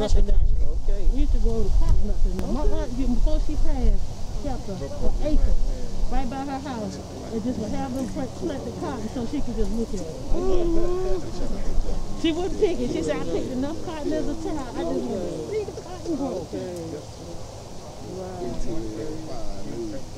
up in there. Okay. We used to go to cotton up in there. My aunt, before she passed, kept a, a acre right by her house and just would have them plant, plant the cotton so she could just look at it. She wouldn't pick it. She said, I picked enough cotton as a child. I just want to see the cotton grow. No, you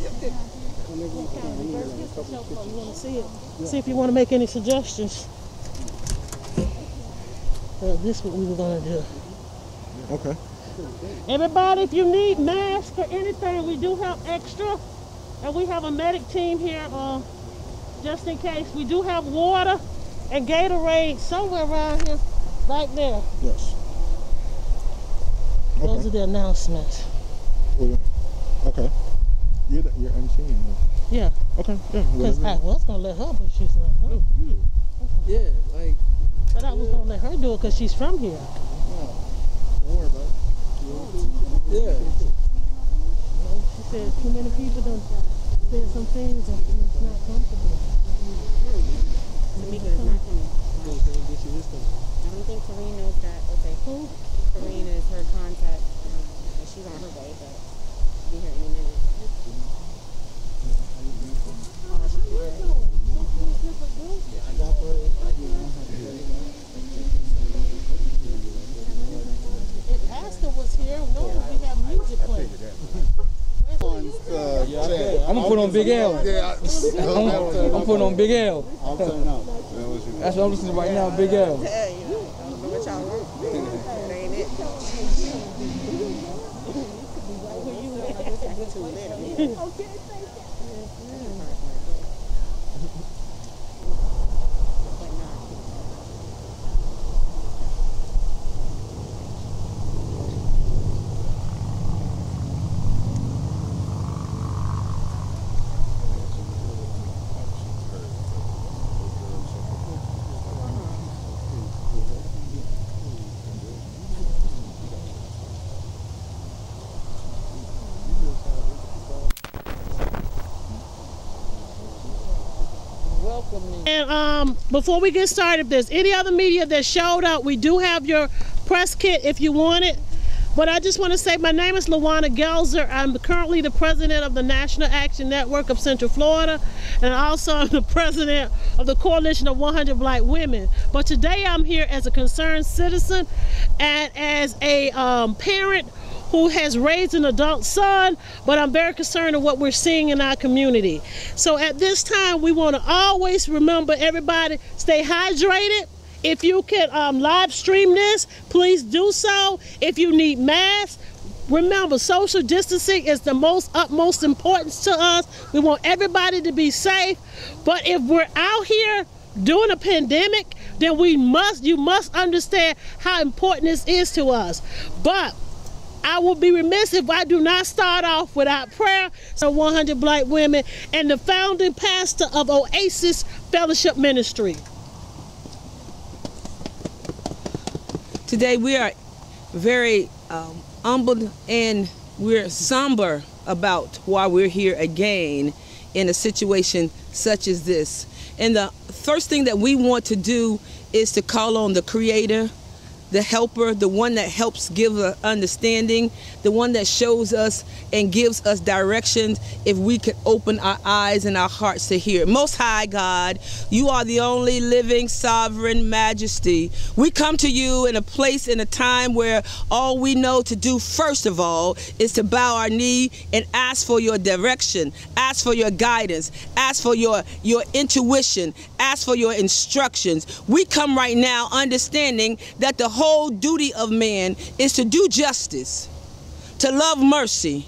You want to see if you want to make any suggestions. Uh, this is what we were going to do. okay. Everybody, if you need masks or anything, we do have extra. And we have a medic team here uh, just in case. We do have water and Gatorade somewhere around here, right there. Yes. Okay. Those are the announcements. Okay. You're the, you're MC. Yeah, Okay. Yeah. because I was going to let her, but she's not. Huh? You. Yeah, like, But I was going to let her do it because she's from here. Yeah. don't worry about it. Yeah. She said too many people done said some things and she's not comfortable. Tamika is not coming. You know what I'm saying? This year is coming. I don't think Karine knows that. Okay. Who? Karine is her contact. Um, she's on her way, but she'll be here any minute. Oh, she's here. If Pastor was here, no, we have music playing. Yeah, I bet. I'm gonna put on Big L. Yeah. I'm, I'm putting on Big L. I'll turn up. That's what I'm listening to right now, Big L. Hey, you know, I don't know what y'all want. That ain't it. Too little. But not. And um, before we get started, if there's any other media that showed up, we do have your press kit if you want it. But I just want to say my name is Lawanna Gelzer. I'm currently the president of the National Action Network of Central Florida, and also I'm the president of the Coalition of 100 Black Women. But today I'm here as a concerned citizen and as a um, parent who has raised an adult son, but I'm very concerned of what we're seeing in our community. So at this time, we want to always remember everybody stay hydrated. If you can um, live stream this, please do so. If you need masks, remember social distancing is the most utmost importance to us. We want everybody to be safe. But if we're out here during a pandemic, then we must you must understand how important this is to us. But I will be remiss if I do not start off without prayer. So 100 Black Women and the founding pastor of Oasis Fellowship Ministry. Today we are very um, humbled and we're somber about why we're here again in a situation such as this. And the first thing that we want to do is to call on the Creator, the Helper, the one that helps give understanding, the one that shows us and gives us directions if we could open our eyes and our hearts to hear. Most High God, you are the only living sovereign majesty. We come to you in a place in a time where all we know to do first of all is to bow our knee and ask for your direction, ask for your guidance, ask for your your intuition, ask for your instructions. We come right now understanding that the whole duty of man is to do justice, to love mercy,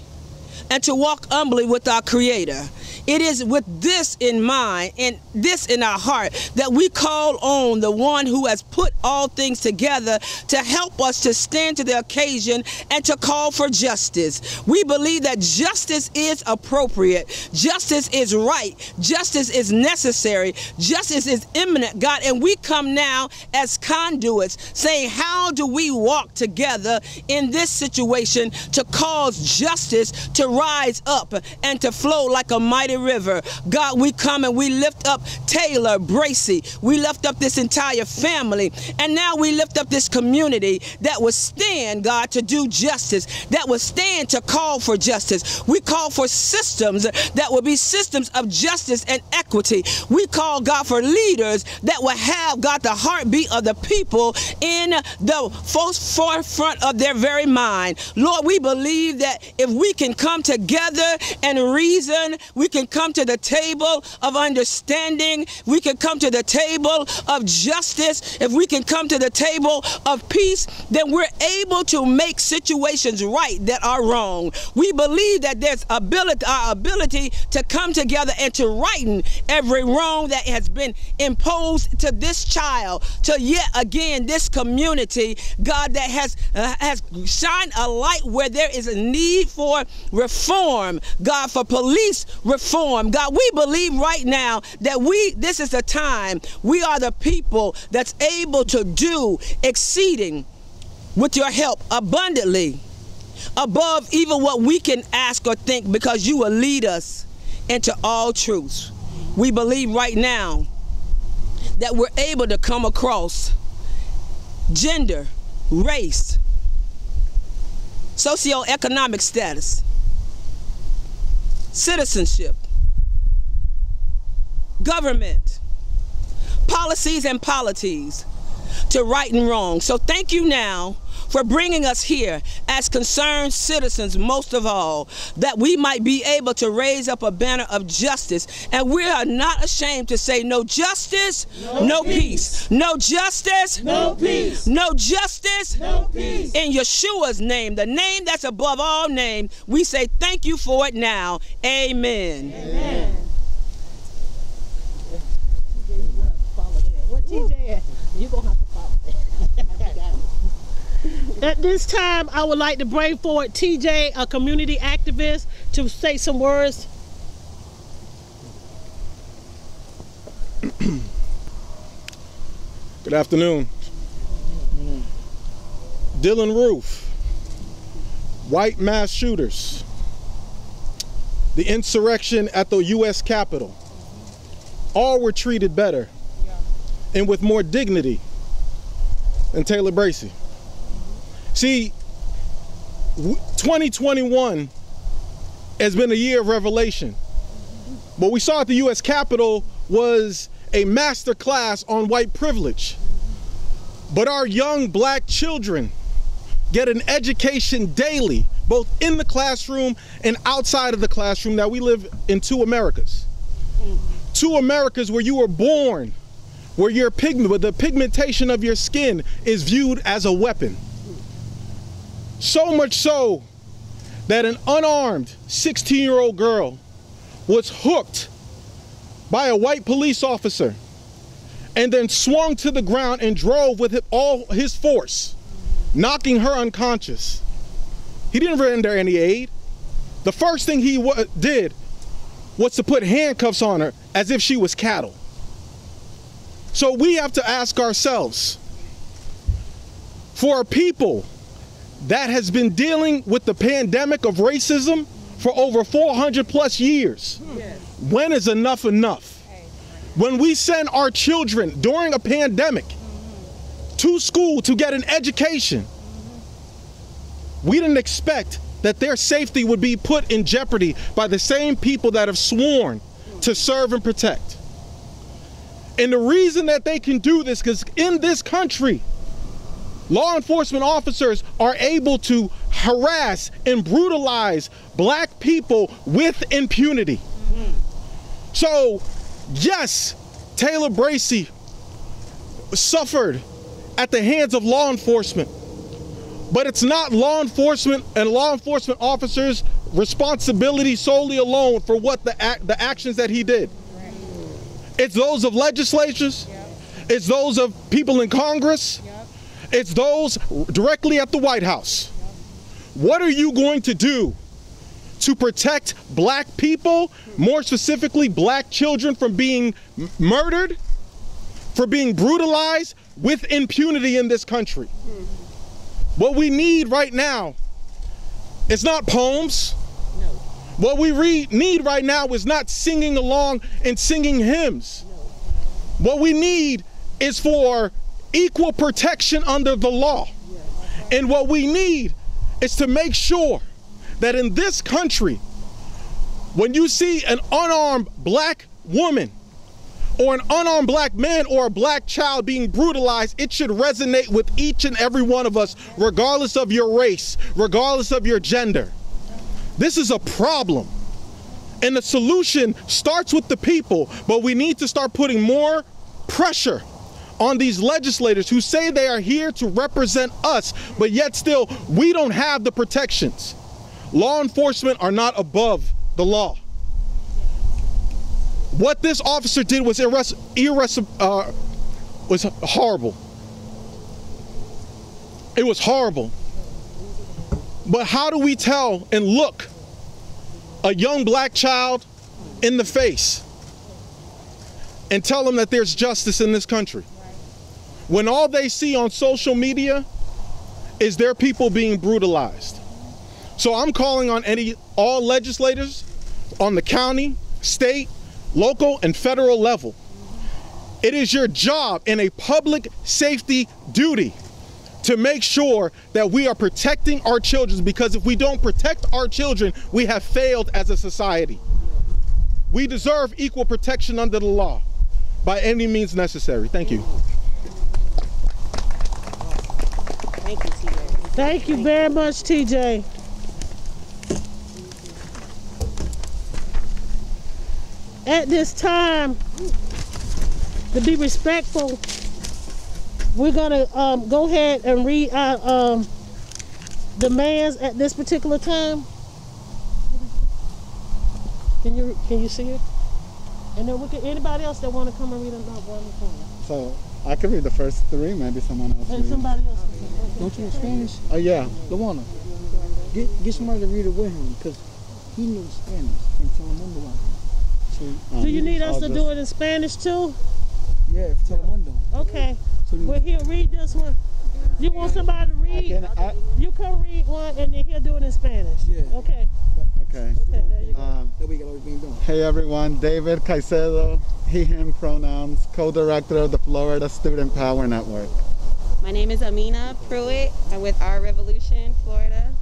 and to walk humbly with our Creator. It is with this in mind and this in our heart that we call on the one who has put all things together to help us to stand to the occasion and to call for justice. We believe that justice is appropriate, justice is right, justice is necessary, justice is imminent, God. And we come now as conduits saying, How do we walk together in this situation to cause justice to rise up and to flow like a mighty river? God, we come and we lift up Taylor, Bracey, we lift up this entire family, and now we lift up this community that will stand, God, to do justice, that will stand to call for justice. We call for systems that will be systems of justice and equity. We call, God, for leaders that will have, God, the heartbeat of the people in the forefront of their very mind. Lord, we believe that if we can come together and reason, we can come to the table of understanding, we can come to the table of justice, if we can come to the table of peace, then we're able to make situations right that are wrong. We believe that there's ability, our ability to come together and to righten every wrong that has been imposed to this child, to yet again this community, God, that has uh, has shined a light where there is a need for reform, God, for police reform. God, we believe right now that we this is the time we are the people that's able to do exceeding with your help abundantly above even what we can ask or think because you will lead us into all truths. We believe right now that we're able to come across gender, race, socioeconomic status, citizenship, government, policies and polities to right and wrong. So thank you now for bringing us here as concerned citizens, most of all, that we might be able to raise up a banner of justice. And we are not ashamed to say, no justice, no, no peace. peace. No justice, no peace. No justice, no peace. In Yeshua's name, the name that's above all name, we say thank you for it now. Amen. Amen. What TJ at? You gonna have to follow. At this time, I would like to bring forward TJ, a community activist, to say some words. Good afternoon. Dylann Roof, white mass shooters, the insurrection at the U.S. Capitol, all were treated better and with more dignity than Taylor Bracey. See, 2021 has been a year of revelation. What we saw at the U.S. Capitol was a master class on white privilege. But our young black children get an education daily, both in the classroom and outside of the classroom, that we live in two Americas. Two Americas where you were born, where your pigment, the pigmentation of your skin is viewed as a weapon. So much so that an unarmed 16 year old girl was hooked by a white police officer and then swung to the ground and drove with all his force, knocking her unconscious. He didn't render any aid. The first thing he did was to put handcuffs on her as if she was cattle. So we have to ask ourselves for a people that has been dealing with the pandemic of racism for over 400 plus years. Yes. When is enough enough? When we send our children during a pandemic to school to get an education, we didn't expect that their safety would be put in jeopardy by the same people that have sworn to serve and protect. And the reason that they can do this, because in this country, law enforcement officers are able to harass and brutalize black people with impunity. So, yes, Taylor Bracey suffered at the hands of law enforcement. But it's not law enforcement and law enforcement officers' responsibility solely alone for what the the actions that he did. It's those of legislatures. It's those of people in Congress. It's those directly at the White House. What are you going to do to protect black people, more specifically black children from being murdered, for being brutalized with impunity in this country? Hmm. What we need right now is not poems. What we need right now is not singing along and singing hymns. What we need is for equal protection under the law. And what we need is to make sure that in this country, when you see an unarmed black woman or an unarmed black man or a black child being brutalized, it should resonate with each and every one of us, regardless of your race, regardless of your gender. This is a problem. And the solution starts with the people, but we need to start putting more pressure on these legislators who say they are here to represent us, but yet still we don't have the protections. Law enforcement are not above the law. What this officer did was irres- irres- uh, was horrible. It was horrible. But how do we tell and look a young black child in the face and tell them that there's justice in this country? When all they see on social media is their people being brutalized. So I'm calling on any all legislators on the county, state, local, and federal level. It is your job in a public safety duty to make sure that we are protecting our children because if we don't protect our children, we have failed as a society. We deserve equal protection under the law by any means necessary. Thank you. Thank you, TJ. Thank you very much, TJ. At this time, to be respectful, we're gonna um, go ahead and read our um, demands at this particular time. Can you can you see it? And then we can anybody else that want to come and read another one. can. So I can read the first three. Maybe someone else. And read. somebody else. Don't you know Spanish? Oh yeah. Luana, get get somebody to read it with him because he knows Spanish and Telemundo out there. So Um, Do you need us I'll to just- do it in Spanish too? yeah, for Telemundo. Okay. So you- Well, he'll read this one. You want somebody to I read? can. I, You can read one and then he'll do it in Spanish. Yeah. Okay. okay. Okay, there you go. Um, that we got everything done. Hey everyone, David Caicedo, he, him pronouns, co-director of the Florida Student Power Network. My name is Amina Pruitt. I'm with Our Revolution, Florida.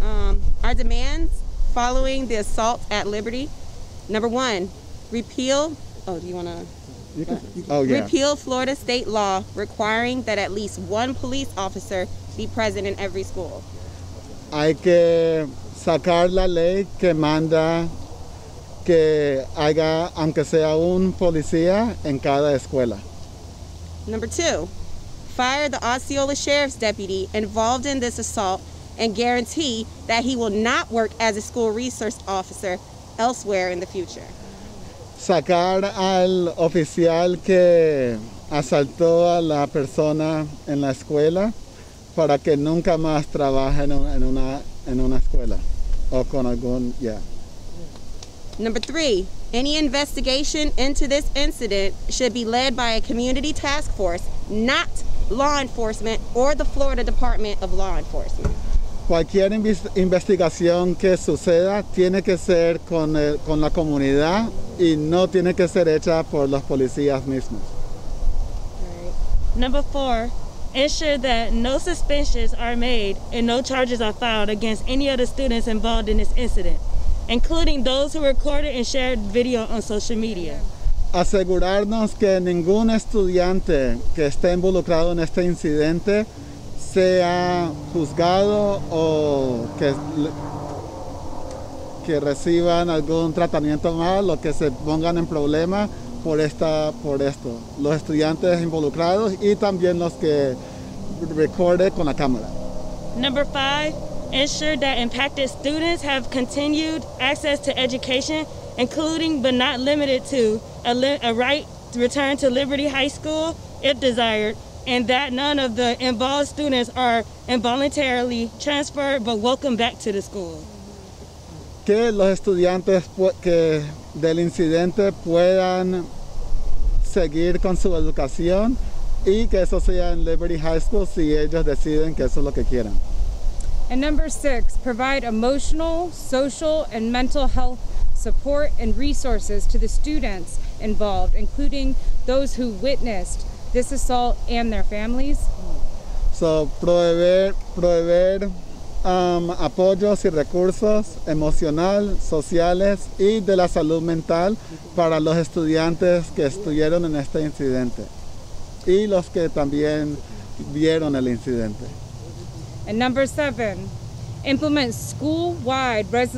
Um, our demands following the assault at Liberty. Number one, repeal. Oh, do you want to? You can, oh yeah. Repeal Florida state law requiring that at least one police officer be present in every school. Hay que sacar la ley que manda que haya, aunque sea un policía en cada escuela. Number two, fire the Osceola Sheriff's deputy involved in this assault and guarantee that he will not work as a school resource officer elsewhere in the future. Sacar al oficial que asaltó a la persona en la escuela para que nunca más trabaje en, un- en una, en una escuela o con algún, yeah. Number three, any investigation into this incident should be led by a community task force, not law enforcement or the Florida Department of Law Enforcement. Cualquier investigación que suceda tiene que ser con, el- con la comunidad y no tiene que ser hecha por los policías mismos. Number four, ensure that no suspensions are made and no charges are filed against any of the students involved in this incident, including those who recorded and shared video on social media. Asegurarnos que ningún estudiante que esté involucrado en este incidente sea juzgado o que, que reciban algún tratamiento mal o que se pongan en problema por, esta, por esto. Los estudiantes involucrados y también los que recorde con la cámara. Number five, ensure that impacted students have continued access to education, including but not limited to a, a right to return to Liberty High School if desired, and that none of the involved students are involuntarily transferred but welcome back to the school. que los estudiantes que del incidente puedan seguir con su educación y que eso sea en Liberty High School si ellos deciden que eso es lo que quieran. And number six, provide emotional, social, and mental health support and resources to the students involved, including those who witnessed this assault and their families. So, proveer, proveer um, apoyos y recursos emocional, sociales y de la salud mental para los estudiantes que estuvieron en este incidente y los que también vieron el incidente. And number seven, implement school-wide res-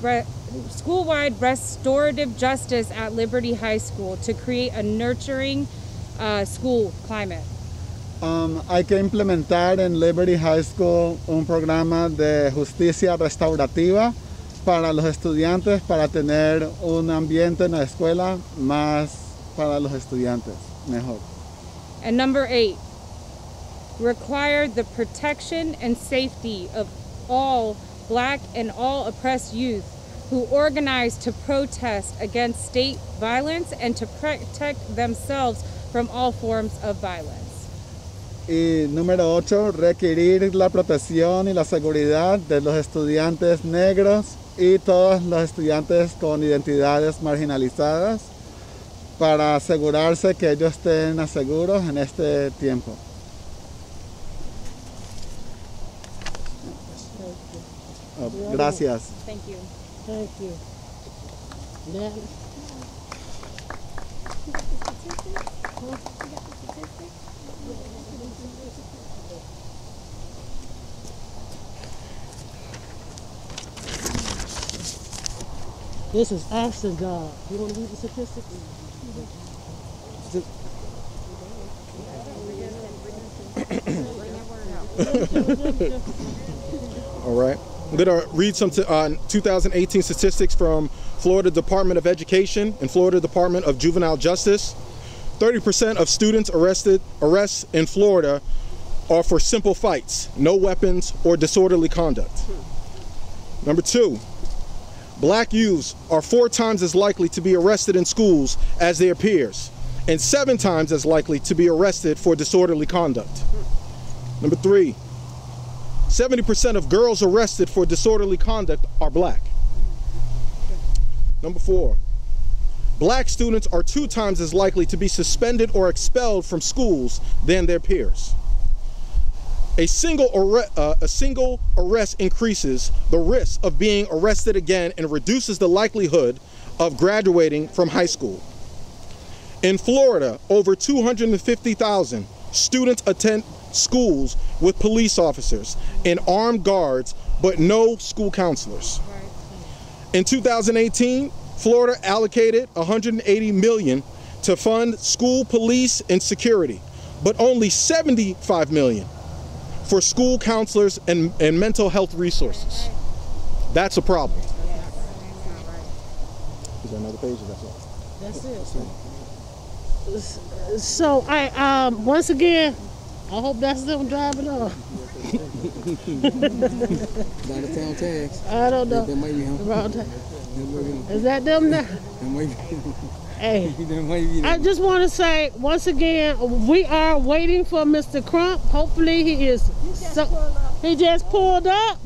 re- school-wide restorative justice at Liberty High School to create a nurturing uh, school climate. Um, hay que implementar en Liberty High School un programa de justicia restaurativa para los estudiantes para tener un ambiente en la escuela más para los estudiantes mejor. And number eight, require the protection and safety of all black and all oppressed youth who organize to protest against state violence and to protect themselves from all forms of violence. Y número 8, requerir la protección y la seguridad de los estudiantes negros y todos los estudiantes con identidades marginalizadas para asegurarse que ellos estén seguros en este tiempo. Oh, gracias. Thank you. Thank you. This is Ashton God. You want to read the statistics? All right. I'm going to read some uh, 2018 statistics from Florida Department of Education and Florida Department of Juvenile Justice. 30% of students arrested arrests in Florida are for simple fights, no weapons or disorderly conduct. Number 2. Black youths are 4 times as likely to be arrested in schools as their peers and 7 times as likely to be arrested for disorderly conduct. Number 3. 70% of girls arrested for disorderly conduct are black. Number four, black students are two times as likely to be suspended or expelled from schools than their peers. A single, uh, a single arrest increases the risk of being arrested again and reduces the likelihood of graduating from high school. In Florida, over 250,000 students attend schools with police officers and armed guards, but no school counselors. In 2018, Florida allocated 180 million to fund school police and security, but only 75 million for school counselors and, and mental health resources. That's a problem. Is there another page? or That's all. That's it. So I um once again, I hope that's them driving off. Out of town tags. I don't That know. might be him. Wrong time. That might be him. Is that them now? Hey. I just want to say once again, we are waiting for Mr. Crump. Hopefully, he is. So, he just pulled up.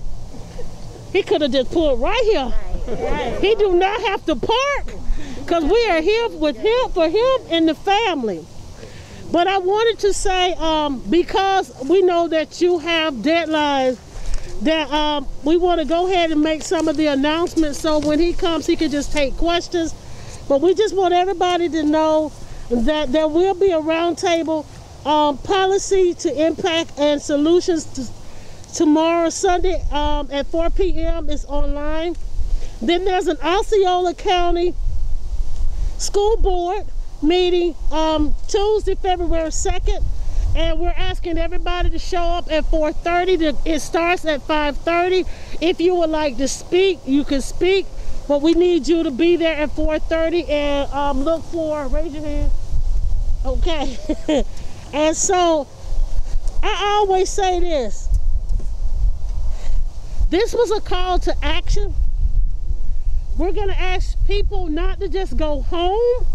He could have just pulled right here. He do not have to park because we are here with him for him and the family. But I wanted to say um, because we know that you have deadlines. That um, we want to go ahead and make some of the announcements so when he comes, he can just take questions. But we just want everybody to know that there will be a roundtable um, policy to impact and solutions to, tomorrow, Sunday um, at 4 p.m. It's online. Then there's an Osceola County School Board meeting um, Tuesday, February 2nd and we're asking everybody to show up at 4.30. It starts at 5.30. If you would like to speak, you can speak, but we need you to be there at 4.30 and um, look for, raise your hand. Okay. and so I always say this. This was a call to action. We're going to ask people not to just go home,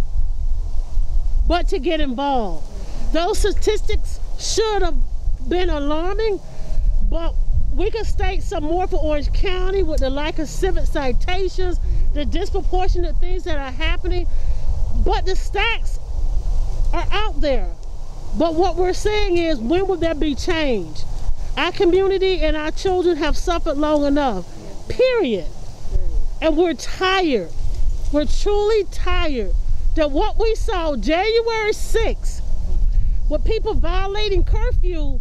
but to get involved. Those statistics should have been alarming, but we could state some more for Orange County with the lack of civil citations, the disproportionate things that are happening, but the stats are out there. But what we're saying is, when will there be change? Our community and our children have suffered long enough, period. And we're tired. We're truly tired that what we saw January 6th, with people violating curfew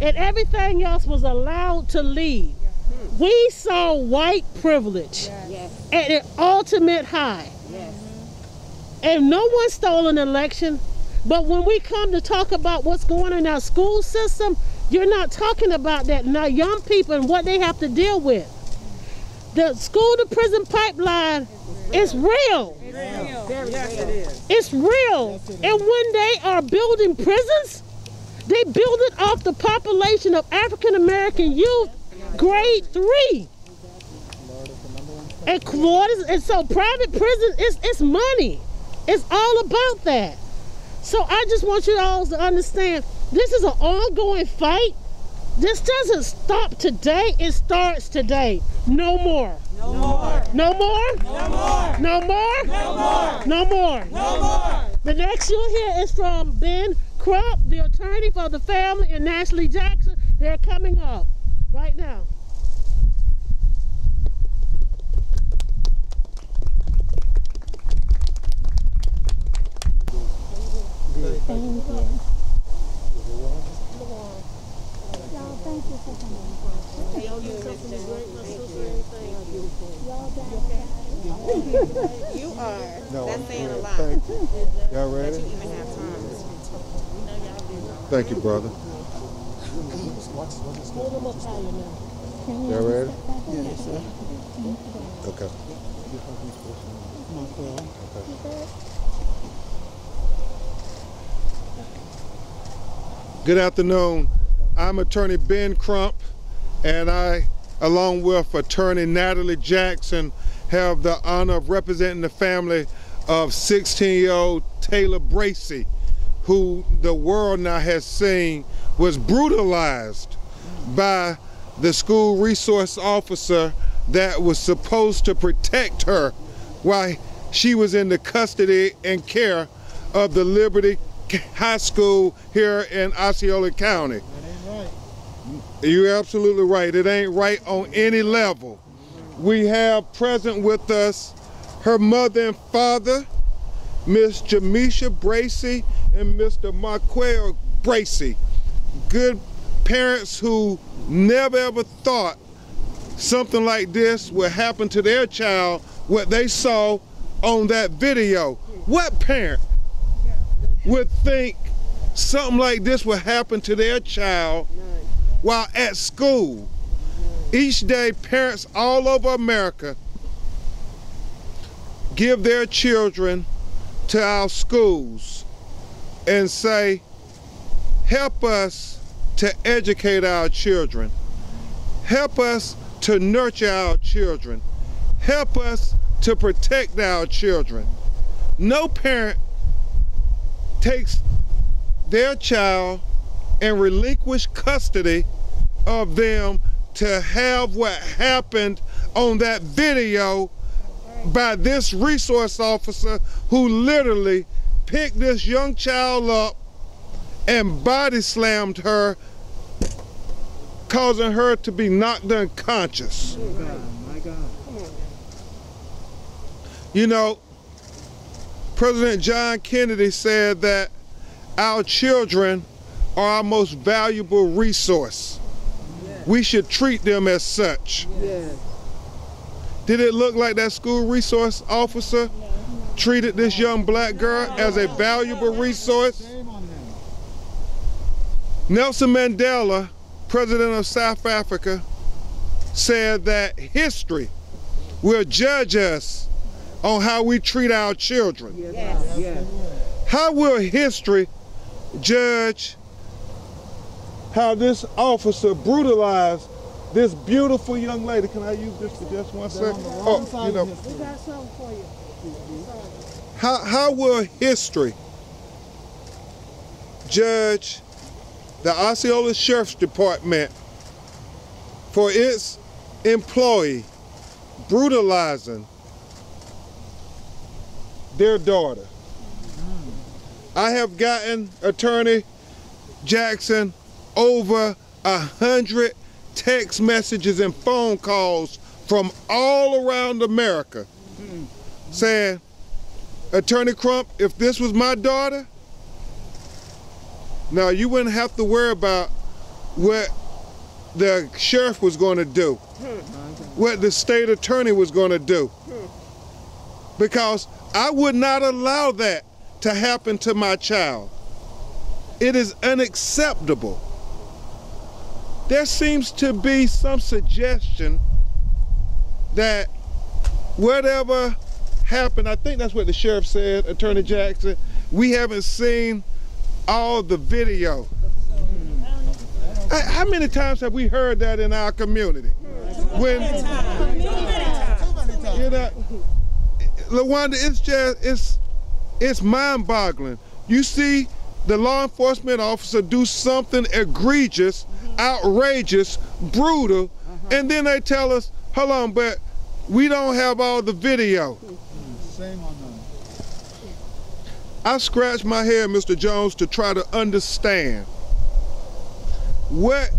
and everything else was allowed to leave. We saw white privilege Yes. at an ultimate high. Yes. And no one stole an election. But when we come to talk about what's going on in our school system, you're not talking about that. Now, young people and what they have to deal with. The school to prison pipeline is real. Yes, it is. It's real. And when they are building prisons, they build it off the population of African American youth, grade three. And quarters, and so private prison is it's money. It's all about that. So I just want you all to understand this is an ongoing fight. This doesn't stop today, it starts today. No more. No more. No more? No more. No more? No more. No more. No more. The next you'll hear is from Ben Crump, the attorney for the family, and Ashley Jackson. They're coming up right now. Thank You are. No, That's I'm saying a lot. Thank you. Y'all That you even have time. Thank you, brother. Y'all ready? Okay. Good afternoon. I'm attorney Ben Crump, and I, along with attorney Natalie Jackson, have the honor of representing the family of 16-year-old Taylor Bracey, who the world now has seen was brutalized by the school resource officer that was supposed to protect her while she was in the custody and care of the Liberty High School here in Osceola County. You're absolutely right. It ain't right on any level. We have present with us her mother and father, Miss Jamisha Bracey and Mr. Marquel Bracey. Good parents who never ever thought something like this would happen to their child, what they saw on that video. What parent would think something like this would happen to their child while at school? Each day, parents all over America give their children to our schools and say, help us to educate our children. Help us to nurture our children. Help us to protect our children. No parent takes their child and relinquish custody of them to have what happened on that video by this resource officer who literally picked this young child up and body slammed her, causing her to be knocked unconscious. Oh, my God. You know, President John Kennedy said that our children are our most valuable resource. We should treat them as such. Yeah. Did it look like that school resource officer treated this young black girl as a valuable resource? Shame on them. Nelson Mandela, president of South Africa, said that history will judge us on how we treat our children. Yeah. How will history judge how this officer brutalized this beautiful young lady? Can I use this for just one second? Oh, you know, We got something for you. how, how will history judge the Osceola Sheriff's Department for its employee brutalizing their daughter? I have gotten Attorney Jackson over a hundred text messages and phone calls from all around America saying, Attorney Crump, if this was my daughter, now you wouldn't have to worry about what the sheriff was going to do, what the state attorney was going to do. Because I would not allow that to happen to my child. It is unacceptable. There seems to be some suggestion that whatever happened, I think that's what the sheriff said, Attorney Jackson, we haven't seen all the video. How many times have we heard that in our community? When you know, Lawanda, it's just it's it's mind-boggling. You see the law enforcement officer do something egregious, outrageous, brutal, uh-huh. and then they tell us, hold on, but we don't have all the video. Shame on them. I scratched my head, Mr. Jones, to try to understand what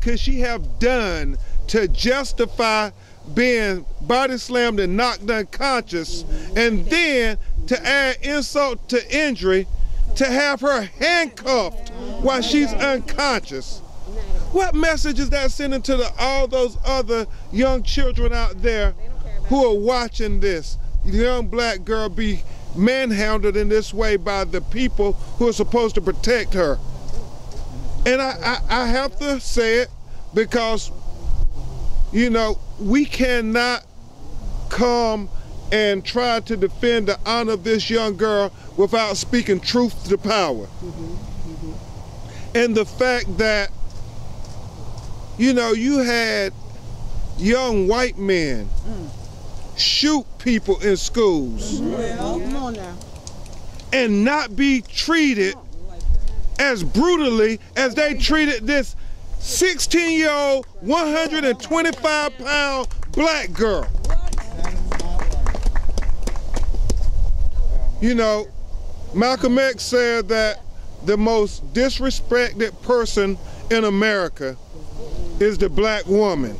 could she have done to justify being body slammed and knocked unconscious, mm-hmm. and then to add insult to injury, to have her handcuffed while she's unconscious. What message is that sending to the, all those other young children out there who are watching this young black girl be manhandled in this way by the people who are supposed to protect her? And I, I, I have to say it because, you know, we cannot come and try to defend the honor of this young girl without speaking truth to power. And the fact that, you know, you had young white men shoot people in schools and not be treated as brutally as they treated this 16 year old, 125 pound black girl. You know, Malcolm X said that the most disrespected person in America is the black woman.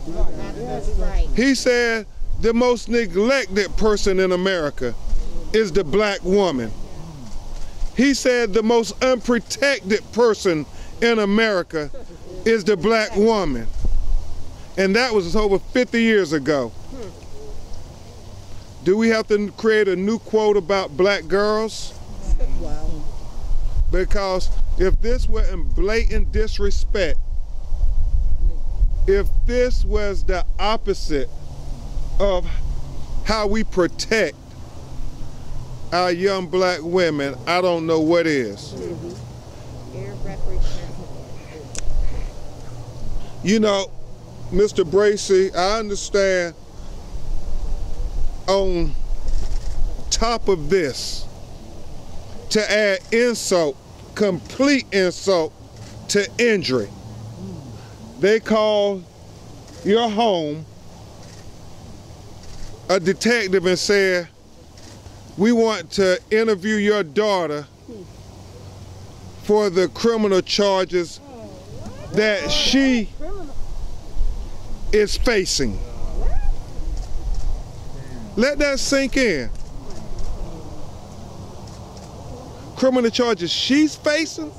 He said the most neglected person in America is the black woman. He said the most unprotected person in America is the black woman. And that was over 50 years ago. Do we have to create a new quote about black girls? Because if this were in blatant disrespect, if this was the opposite of how we protect our young black women, I don't know what is. You know, Mr. Bracey, I understand on top of this, to add insult, complete insult to injury, they call your home a detective and said, we want to interview your daughter for the criminal charges that she is facing. Let that sink in. Criminal charges she's facing?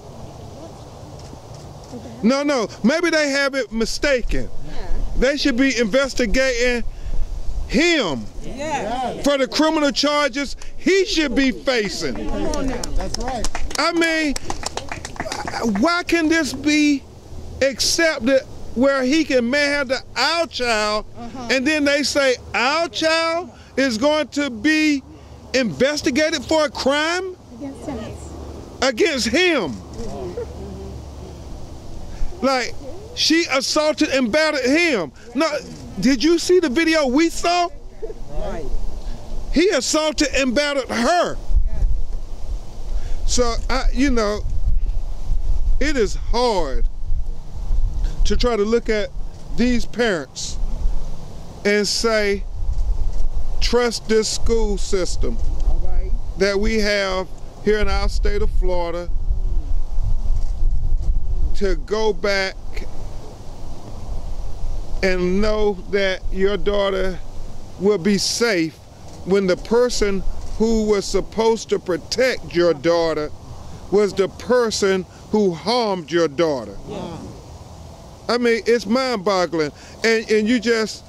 No, no, maybe they have it mistaken. They should be investigating him for the criminal charges he should be facing. That's right. I mean, why can this be accepted where he can manhandle our child uh-huh. and then they say our child is going to be investigated for a crime against him? Like, she assaulted and battered him. Now, did you see the video we saw? He assaulted and battered her. So, I, you know, it is hard to try to look at these parents and say, trust this school system that we have here in our state of Florida to go back and know that your daughter will be safe when the person who was supposed to protect your daughter was the person who harmed your daughter. I mean, it's mind-boggling. And, and you just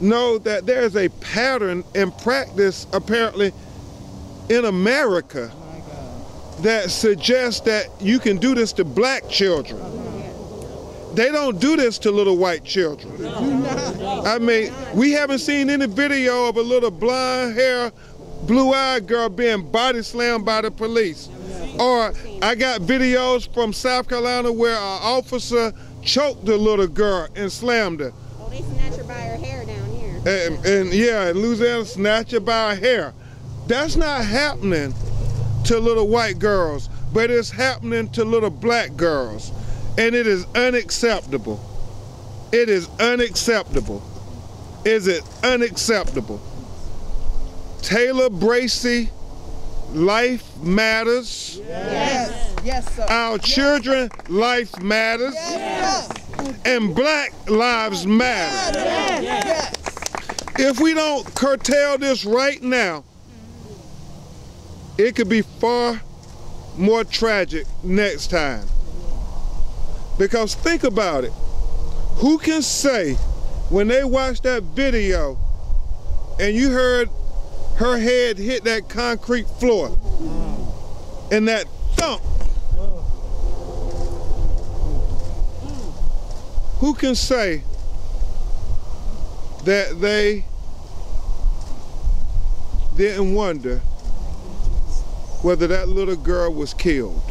know that there's a pattern in practice, apparently, in America that suggests that you can do this to black children. They don't do this to little white children. I mean, we haven't seen any video of a little blonde hair, blue-eyed girl being body slammed by the police. Or I got videos from South Carolina where an officer choked the little girl and slammed her. Oh, they snatch her by her hair down here. And, and yeah, in Louisiana, snatch her by her hair. That's not happening to little white girls, but it's happening to little black girls. And it is unacceptable. It is unacceptable. Is it unacceptable? Taylor Bracey, life matters. Yes. Yes, sir. Our children, life matters. Yes. And black lives matter. Yes. If we don't curtail this right now, it could be far more tragic next time. Because think about it. Who can say when they watched that video and you heard her head hit that concrete floor and that thump? Who can say that they didn't wonder whether that little girl was killed.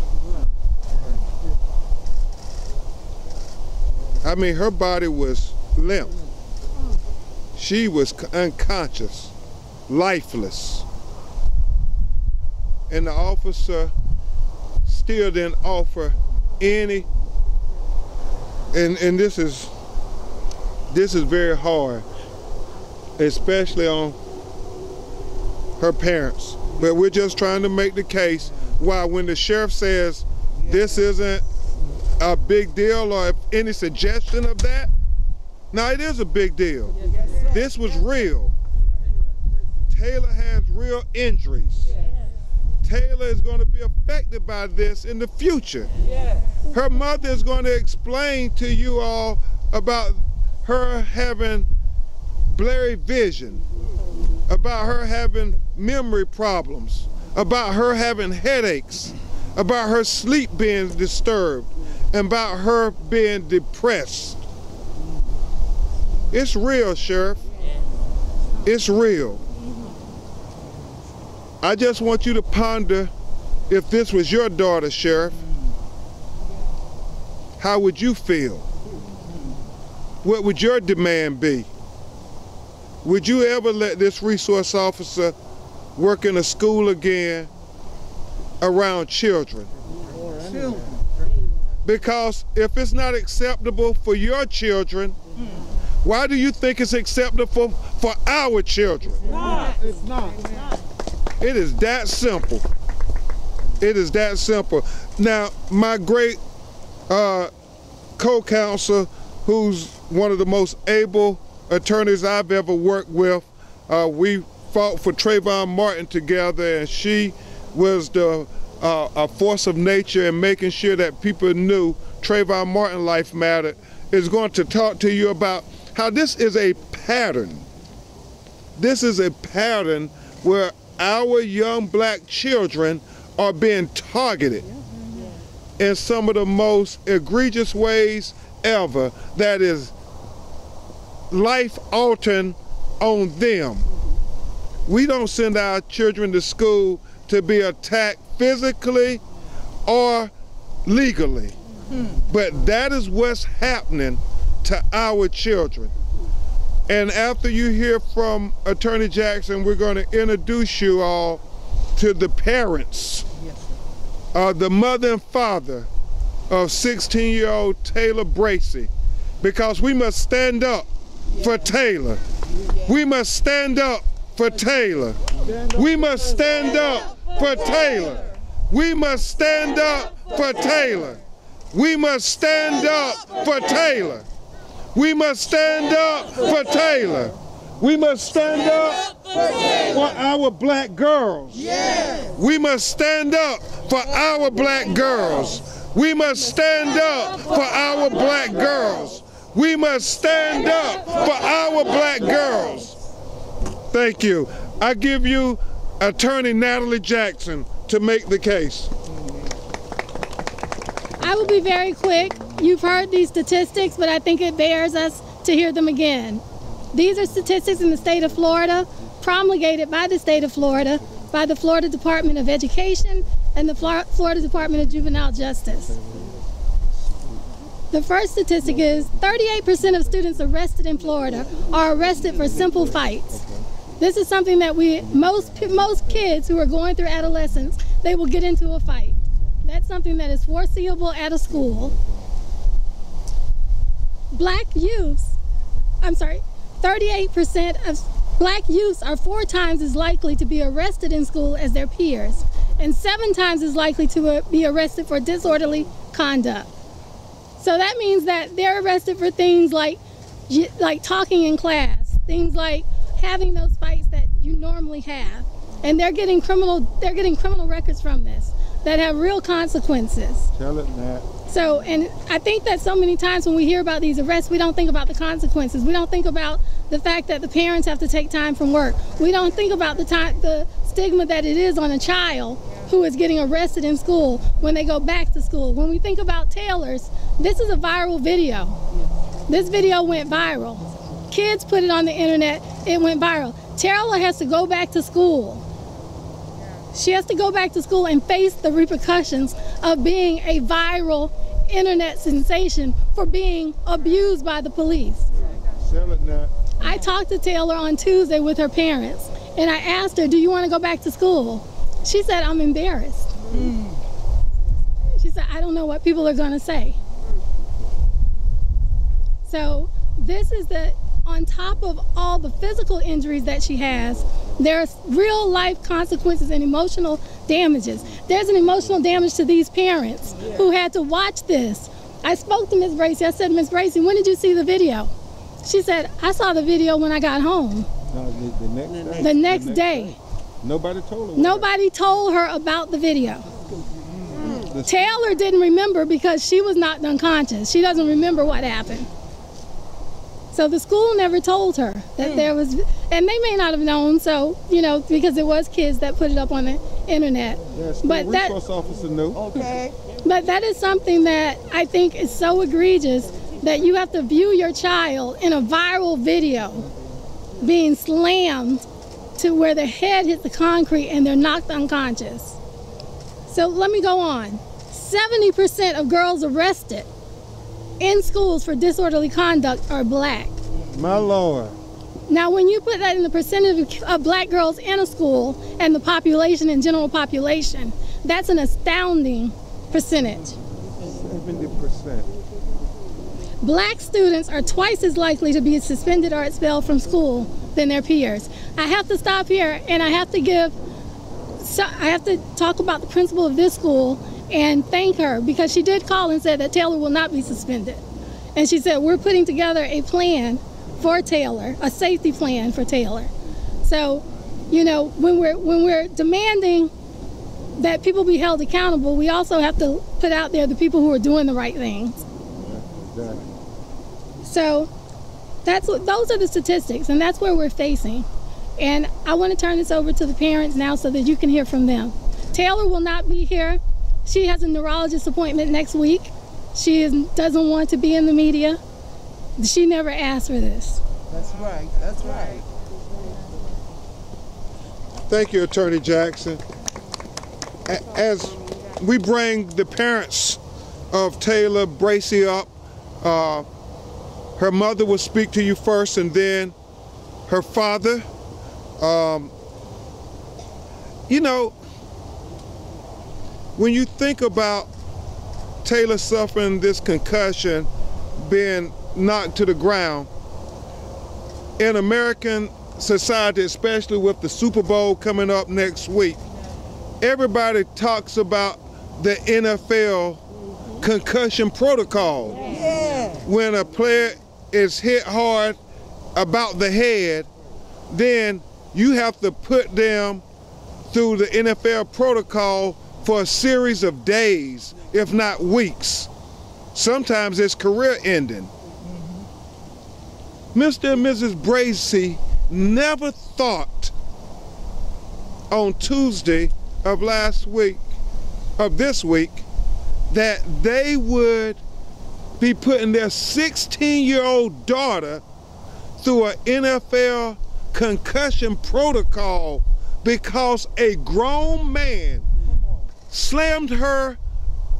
I mean, her body was limp. She was unconscious, lifeless. And the officer still didn't offer any, and, and this is, this is very hard, especially on her parents. But we're just trying to make the case why when the sheriff says this isn't a big deal or any suggestion of that, now it is a big deal. This was real. Taylor has real injuries. Taylor is going to be affected by this in the future. Her mother is going to explain to you all about her having blurry vision, about her having memory problems, about her having headaches, about her sleep being disturbed, and about her being depressed. It's real, Sheriff. It's real. I just want you to ponder if this was your daughter, Sheriff, how would you feel? What would your demand be? Would you ever let this resource officer work in a school again around children? Because if it's not acceptable for your children, why do you think it's acceptable for our children? It's not. It is that simple. It is that simple. Now, my great uh, co-counsel, who's one of the most able attorneys I've ever worked with, uh, we fought for Trayvon Martin together, and she was the uh, a force of nature in making sure that people knew Trayvon Martin life mattered. Is going to talk to you about how this is a pattern. This is a pattern where our young black children are being targeted. in some of the most egregious ways ever that is life altering on them. We don't send our children to school to be attacked physically or legally. But that is what's happening to our children. And after you hear from Attorney Jackson, we're going to introduce you all to the parents, uh, the mother and father of 16 year old Taylor Bracey, because we must stand up for Taylor. We must stand up for Taylor. We must stand up for Taylor. We must stand up for Taylor. We must stand up for Taylor. We must stand up for Taylor. We must stand up for our black girls. We must stand up for our black girls. We must stand up for our black girls. We must stand up for our black girls. Thank you. I give you Attorney Natalie Jackson to make the case. I will be very quick. You've heard these statistics, but I think it bears us to hear them again. These are statistics in the state of Florida, promulgated by the state of Florida, by the Florida Department of Education and the Florida Department of Juvenile Justice. The first statistic is 38% of students arrested in Florida are arrested for simple fights. This is something that we most most kids who are going through adolescence, they will get into a fight. That's something that is foreseeable at a school. Black youths, I'm sorry, 38% of black youths are four times as likely to be arrested in school as their peers, and seven times as likely to uh, be arrested for disorderly conduct. So that means that they're arrested for things like like talking in class, things like having those fights that you normally have, and they're getting criminal they're getting criminal records from this that have real consequences. Tell it, Nat. So, and I think that so many times when we hear about these arrests, we don't think about the consequences. We don't think about the fact that the parents have to take time from work. We don't think about the time, the stigma that it is on a child who is getting arrested in school when they go back to school. When we think about Taylor's, this is a viral video. This video went viral. Kids put it on the internet, it went viral. Taylor has to go back to school. She has to go back to school and face the repercussions of being a viral internet sensation for being abused by the police. Tell it, Nat. I talked to Taylor on Tuesday with her parents and I asked her, Do you want to go back to school? She said, I'm embarrassed. She said, I don't know what people are going to say. So, this is the, on top of all the physical injuries that she has, there's real life consequences and emotional damages. There's an emotional damage to these parents who had to watch this. I spoke to Ms. Bracey. I said, Ms. Bracey, when did you see the video? She said, I saw the video when I got home. No, the, the next day. The next day. Nobody told her. Nobody told her about the video. Mm. Taylor didn't remember because she was knocked unconscious. She doesn't remember what happened. So the school never told her that hmm. there was, and they may not have known. So you know, because it was kids that put it up on the internet. Yes, but that, resource officer knew. Okay. but that is something that I think is so egregious that you have to view your child in a viral video being slammed to where their head hit the concrete and they're knocked unconscious. So let me go on. 70% of girls arrested in schools for disorderly conduct are black. My Lord. Now, when you put that in the percentage of black girls in a school and the population and general population, that's an astounding percentage. 70%. Black students are twice as likely to be suspended or expelled from school than their peers. I have to stop here and I have to give, so I have to talk about the principal of this school and thank her because she did call and said that Taylor will not be suspended. And she said, We're putting together a plan for Taylor, a safety plan for Taylor. So, you know, when we're when we're demanding that people be held accountable, we also have to put out there the people who are doing the right things. Exactly. So that's what those are the statistics, and that's where we're facing. And I want to turn this over to the parents now so that you can hear from them. Taylor will not be here. She has a neurologist appointment next week. She is, doesn't want to be in the media. She never asked for this. That's right. That's right. Thank you, Attorney Jackson. As we bring the parents of Taylor Bracey up, uh, her mother will speak to you first and then her father. Um, you know, when you think about Taylor suffering this concussion, being knocked to the ground, in American society, especially with the Super Bowl coming up next week, everybody talks about the NFL concussion protocol. When a player is hit hard about the head, then you have to put them through the NFL protocol for a series of days, if not weeks. Sometimes it's career ending. Mm-hmm. Mr. and Mrs. Bracey never thought on Tuesday of last week, of this week, that they would be putting their 16 year old daughter through an NFL concussion protocol because a grown man slammed her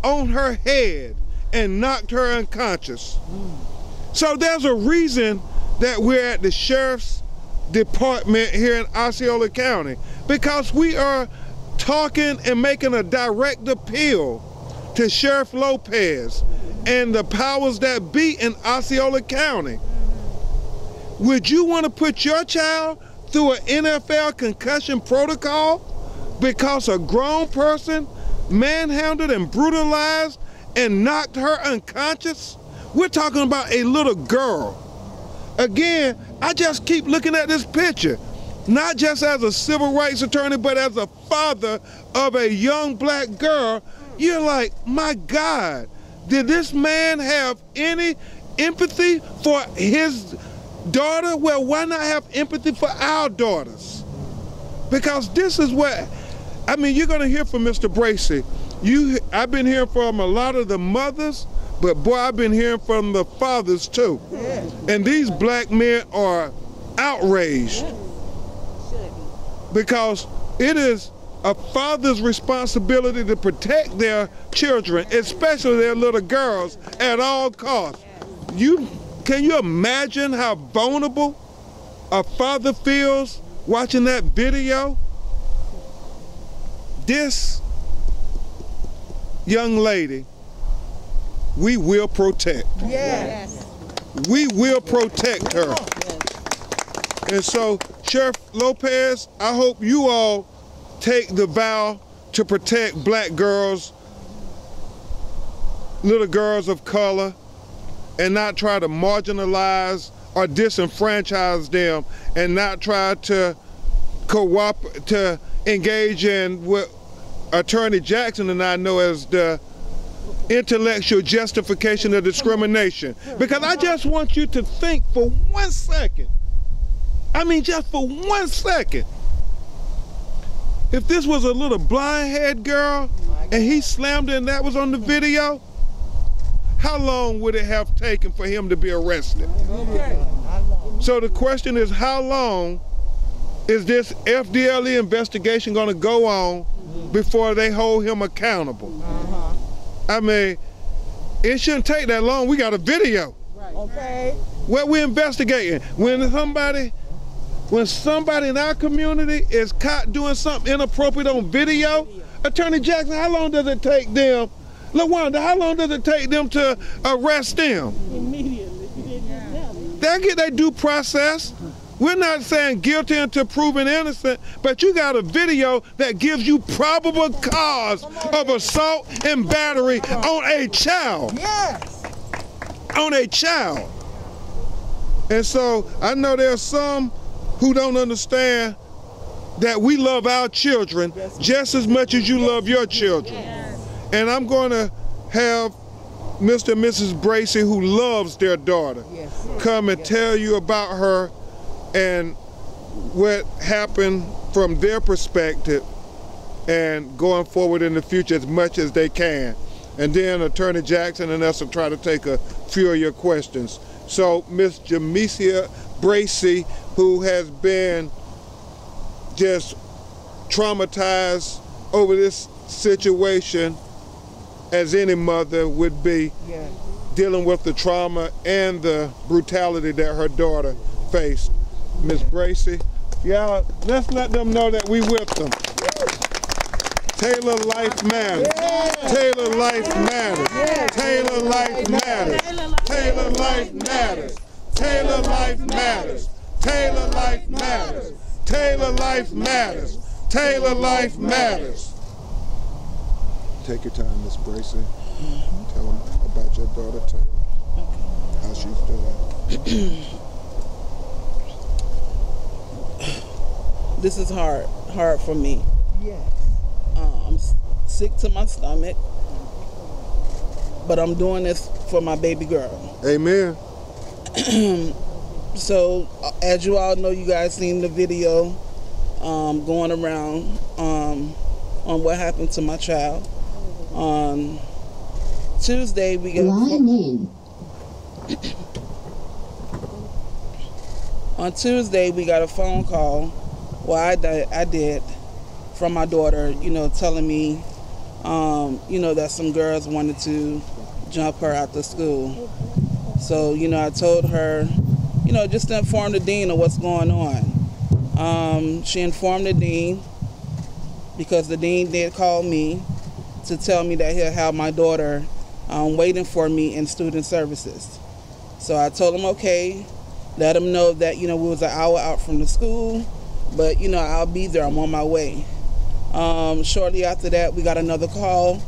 on her head and knocked her unconscious. So there's a reason that we're at the sheriff's department here in Osceola County because we are talking and making a direct appeal to Sheriff Lopez and the powers that be in Osceola County. Would you want to put your child through an NFL concussion protocol because a grown person manhandled and brutalized and knocked her unconscious? We're talking about a little girl. Again, I just keep looking at this picture, not just as a civil rights attorney, but as a father of a young black girl. You're like, my God, did this man have any empathy for his daughter? Well, why not have empathy for our daughters? Because this is what, I mean, you're going to hear from Mr. Bracey. You, I've been hearing from a lot of the mothers, but boy, I've been hearing from the fathers too. And these black men are outraged because it is a father's responsibility to protect their children, especially their little girls, at all costs. You can you imagine how vulnerable a father feels watching that video? This young lady, we will protect. Yes. We will protect her. And so, Sheriff Lopez, I hope you all take the vow to protect black girls, little girls of color, and not try to marginalize or disenfranchise them and not try to co-op to engage in what Attorney Jackson and I know as the intellectual justification of discrimination. Because I just want you to think for one second. I mean, just for one second. If this was a little blind haired girl and he slammed her and that was on the video, how long would it have taken for him to be arrested? So the question is, how long is this FDLE investigation going to go on before they hold him accountable? I mean, it shouldn't take that long. We got a video. Okay. What we investigating? When somebody, when somebody in our community is caught doing something inappropriate on video, Attorney Jackson, how long does it take them? Lawanna, how long does it take them to arrest them? Immediately. They get their due process. We're not saying guilty until proven innocent, but you got a video that gives you probable cause of assault and battery on a child. Yes. On a child. And so I know there's some who don't understand that we love our children just as much as you love your children. And I'm going to have Mr. and Mrs. Bracey, who loves their daughter, come and tell you about her and what happened from their perspective and going forward in the future as much as they can. And then Attorney Jackson and us will try to take a few of your questions. So Miss Jamesia Bracey, who has been just traumatized over this situation as any mother would be dealing with the trauma and the brutality that her daughter faced. Miss Bracey, y'all, let's let them know that we with them. Taylor Life Matters. Taylor Life Matters. Taylor Life Matters. Taylor Life Matters. Taylor Life Matters. Taylor Life Matters. Taylor Life Matters. Taylor Life Matters. Take your time, Miss Bracey. Tell them about your daughter Taylor. How she's doing. This is hard, hard for me. Yes. Uh, I'm sick to my stomach, but I'm doing this for my baby girl. Amen. so, uh, as you all know, you guys seen the video um, going around um, on what happened to my child. On Tuesday, we got. on Tuesday, we got a phone call. Well, I did, I did from my daughter, you know, telling me, um, you know, that some girls wanted to jump her out the school. So, you know, I told her, you know, just to inform the dean of what's going on. Um, she informed the dean because the dean did call me to tell me that he'll have my daughter um, waiting for me in student services. So I told him, okay, let him know that, you know, we was an hour out from the school, but, you know, I'll be there. I'm on my way. Um, shortly after that, we got another call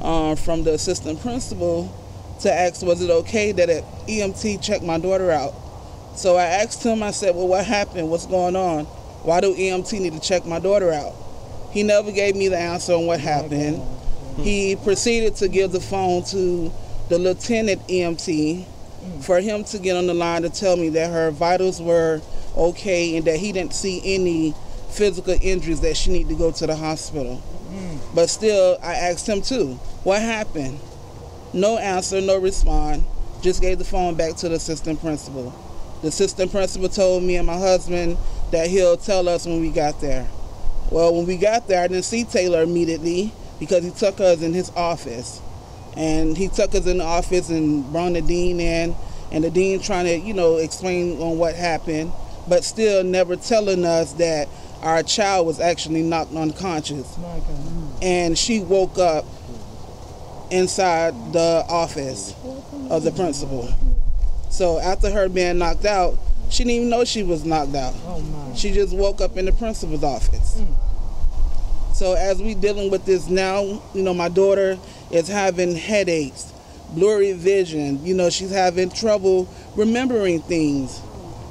um, from the assistant principal to ask, was it okay that an EMT checked my daughter out? So I asked him, I said, well, what happened? What's going on? Why do EMT need to check my daughter out? He never gave me the answer on what happened. He proceeded to give the phone to the lieutenant EMT for him to get on the line to tell me that her vitals were okay and that he didn't see any physical injuries that she need to go to the hospital. Mm. But still, I asked him too, what happened? No answer, no response. Just gave the phone back to the assistant principal. The assistant principal told me and my husband that he'll tell us when we got there. Well, when we got there, I didn't see Taylor immediately because he took us in his office. And he took us in the office and brought the dean in, and the dean trying to, you know, explain on what happened, but still never telling us that our child was actually knocked unconscious. And she woke up inside the office of the principal. So after her being knocked out, she didn't even know she was knocked out. Oh, she just woke up in the principal's office. Mm. So as we dealing with this now, you know, my daughter is having headaches, blurry vision. You know, she's having trouble remembering things,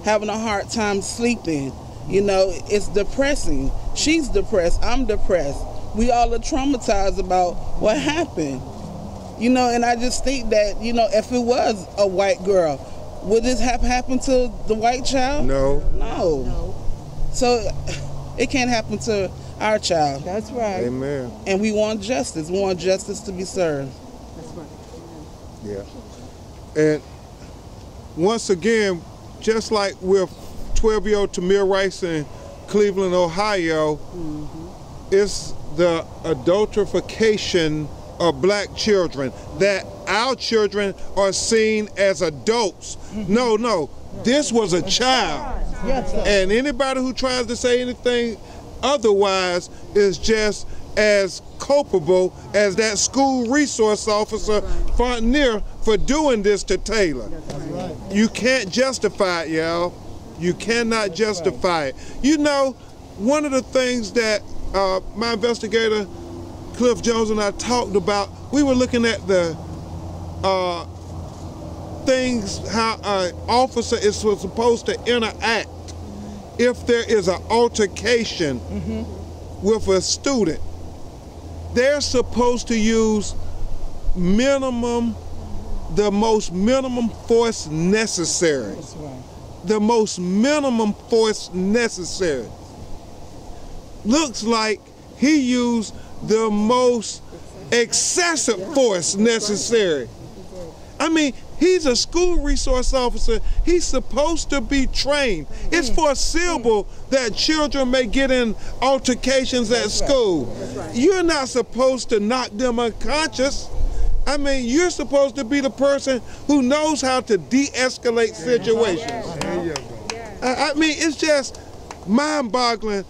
having a hard time sleeping. You know, it's depressing. She's depressed. I'm depressed. We all are traumatized about what happened. You know, and I just think that, you know, if it was a white girl, would this have happened to the white child? No. No. no. So it can't happen to our child. That's right. Amen. And we want justice. We want justice to be served. That's right. Amen. Yeah. And once again, just like with 12 year old Tamir Rice in Cleveland, Ohio, it's the adultification of black children that our children are seen as adults. No, no, this was a child. Yes. And anybody who tries to say anything otherwise is just as culpable as that school resource officer Fontanier for doing this to Taylor. You can't justify it, y'all. You cannot justify it. You know, one of the things that uh, my investigator Cliff Jones and I talked about, we were looking at the uh, things how an officer is supposed to interact if there is an altercation with a student. They're supposed to use minimum, the most minimum force necessary. That's right. The most minimum force necessary. Looks like he used the most excessive force necessary. I mean, he's a school resource officer. He's supposed to be trained. It's foreseeable that children may get in altercations at school. You're not supposed to knock them unconscious. I mean, you're supposed to be the person who knows how to de-escalate situations. I, I mean, it's just mind-boggling.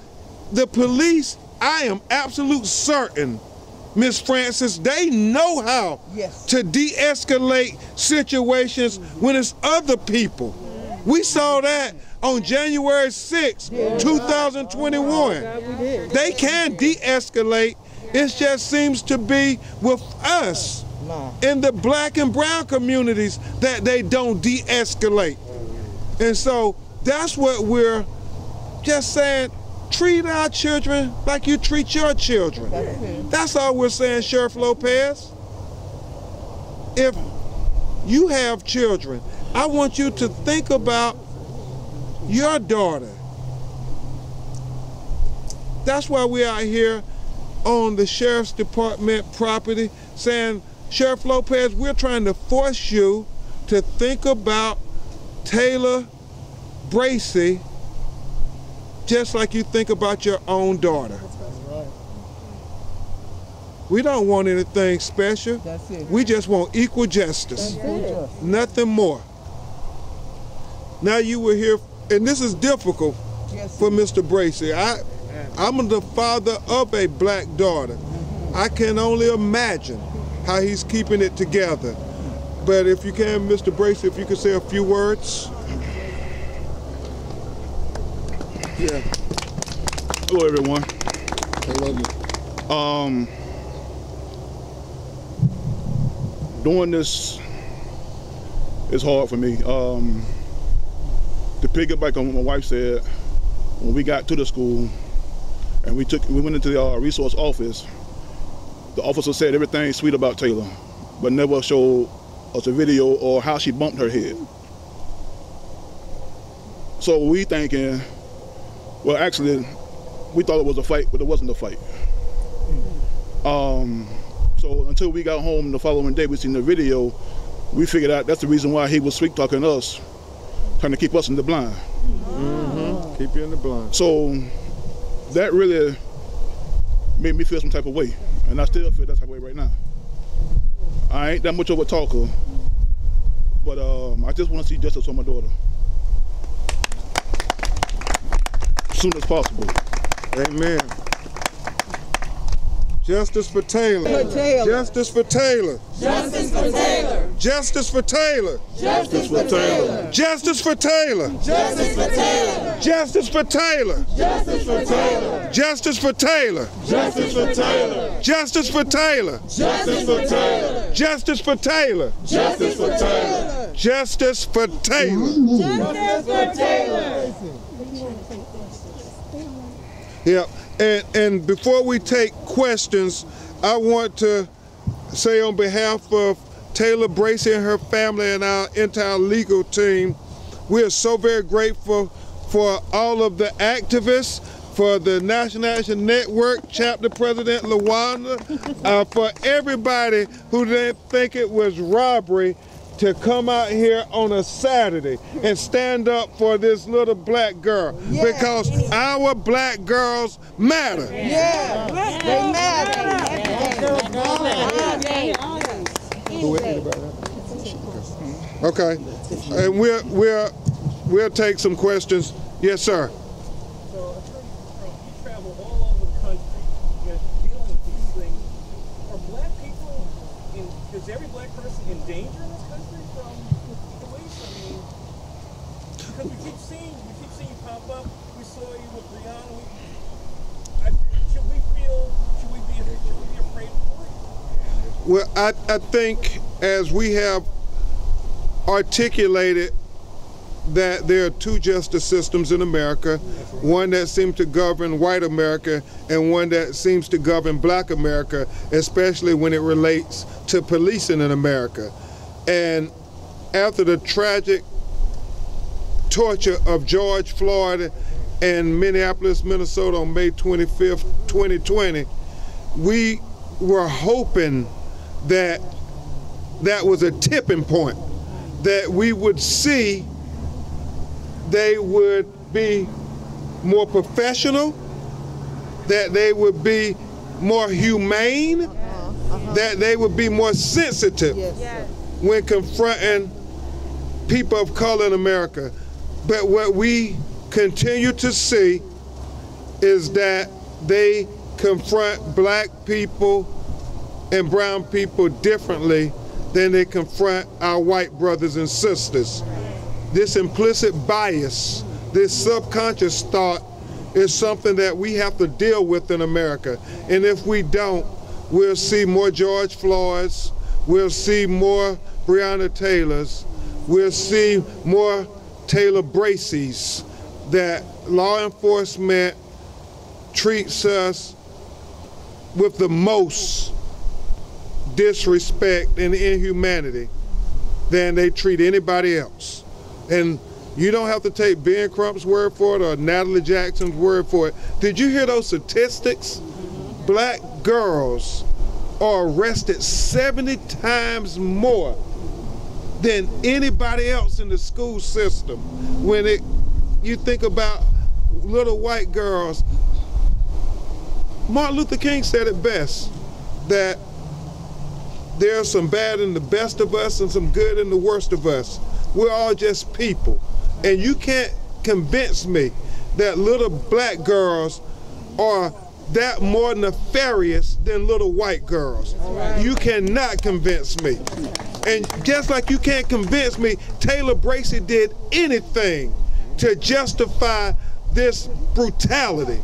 The police, I am absolute certain, Miss Francis, they know how to de-escalate situations when it's other people. We saw that on January 6, 2021. They can de-escalate. It just seems to be with us in the black and brown communities that they don't de-escalate. And so that's what we're just saying, treat our children like you treat your children. That's all we're saying, Sheriff Lopez. If you have children, I want you to think about your daughter. That's why we're out here on the Sheriff's Department property saying, Sheriff Lopez, we're trying to force you to think about Taylor Bracey just like you think about your own daughter. We don't want anything special. We just want equal justice. Nothing more. Now you were here, and this is difficult for Mr. Bracey. I, I'm the father of a black daughter. I can only imagine how he's keeping it together. But if you can, Mr. Bracey, if you could say a few words. Yeah. Hello, everyone. Hello. Um, doing this is hard for me. Um, to piggyback on what my wife said, when we got to the school and we took, we went into the uh, resource office, the officer said everything sweet about Taylor, but never showed us a video or how she bumped her head. So we thinking, well, actually, we thought it was a fight, but it wasn't a fight. Um, so until we got home the following day, we seen the video, we figured out that's the reason why he was sweet talking us, trying to keep us in the blind. Mm-hmm. Keep you in the blind. So that really made me feel some type of way, and I still feel that type of way right now. I ain't that much of a talker, but um, I just want to see justice for my daughter. As soon as possible. Amen. Justice for Taylor. For Taylor. Justice for Taylor. Justice for Taylor. Justice for Taylor. Justice for Taylor. Justice for Taylor. Justice for Taylor. Justice for Taylor. Justice for Taylor. Justice for Taylor. Justice for Taylor. Justice for Taylor. Justice for Taylor. Justice for Taylor. Justice for Taylor. Justice for Taylor. Justice for Taylor. Yeah, and and before we take questions, I want to say on behalf of Taylor Bracey and her family and our entire legal team, we are so very grateful for all of the activists, for the National Action Network chapter president Lawanna, uh, for everybody who didn't think it was robbery to come out here on a Saturday and stand up for this little black girl because our black girls matter. Yeah, they matter. Okay, and we'll we'll we'll take some questions. Yes, sir. travel all over the country and dealing with these things. Are black people, in, is every black person in danger in this country from police? I mean, because we keep seeing, we keep seeing you pop up. We saw you with Breonna. We, I, should we feel, should we be, should we be afraid of police? Well, I, I think as we have articulated that there are two justice systems in America, one that seems to govern white America and one that seems to govern black America, especially when it relates to policing in America. And after the tragic torture of George Floyd in Minneapolis, Minnesota on May 25th, 2020, we were hoping that that was a tipping point, that we would see they would be more professional, that they would be more humane, uh-huh. Uh-huh. that they would be more sensitive when confronting people of color in America. But what we continue to see is that they confront black people and brown people differently than they confront our white brothers and sisters. This implicit bias, this subconscious thought is something that we have to deal with in America. And if we don't, we'll see more George Floyds, we'll see more Breonna Taylors, we'll see more Taylor Bracey's, that law enforcement treats us with the most disrespect and inhumanity than they treat anybody else. And you don't have to take Ben Crump's word for it or Natalie Jackson's word for it. Did you hear those statistics? Black girls are arrested 70 times more than anybody else in the school system. When it you think about little white girls, Martin Luther King said it best that there's some bad in the best of us and some good in the worst of us. We're all just people. And you can't convince me that little black girls are that more nefarious than little white girls. You cannot convince me. And just like you can't convince me Taylor Bracey did anything to justify this brutality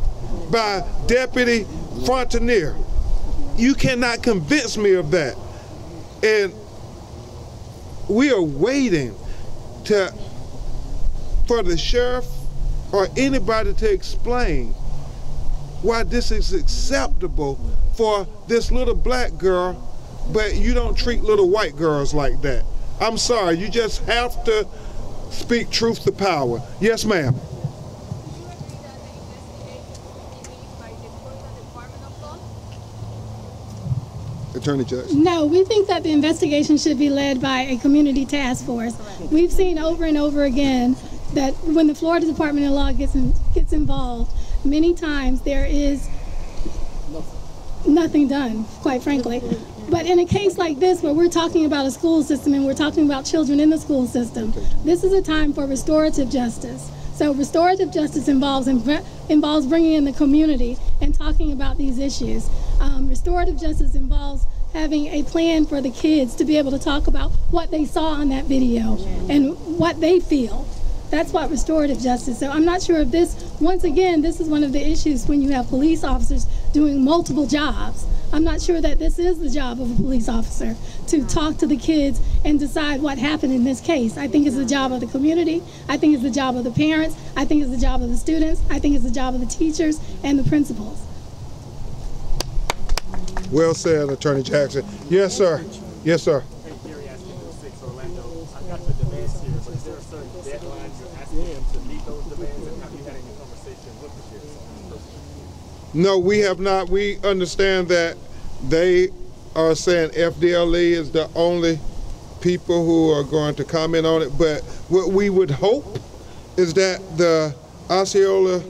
by Deputy Frontier. You cannot convince me of that. And we are waiting to for the sheriff or anybody to explain why this is acceptable for this little black girl, but you don't treat little white girls like that. I'm sorry, you just have to speak truth to power. Yes, ma'am. Attorney Judge. No, we think that the investigation should be led by a community task force. We've seen over and over again that when the Florida Department of Law gets in, gets involved, many times there is nothing done, quite frankly. But in a case like this, where we're talking about a school system and we're talking about children in the school system, this is a time for restorative justice. So restorative justice involves involves bringing in the community and talking about these issues. Um, restorative justice involves having a plan for the kids to be able to talk about what they saw on that video and what they feel. That's what restorative justice. So I'm not sure if this, once again, this is one of the issues when you have police officers doing multiple jobs. I'm not sure that this is the job of a police officer to talk to the kids and decide what happened in this case. I think it's the job of the community. I think it's the job of the parents. I think it's the job of the students. I think it's the job of the teachers and the principals. Well said, Attorney Jackson. Yes, sir. Yes, sir. No, we have not. We understand that they are saying FDLE is the only people who are going to comment on it. But what we would hope is that the Osceola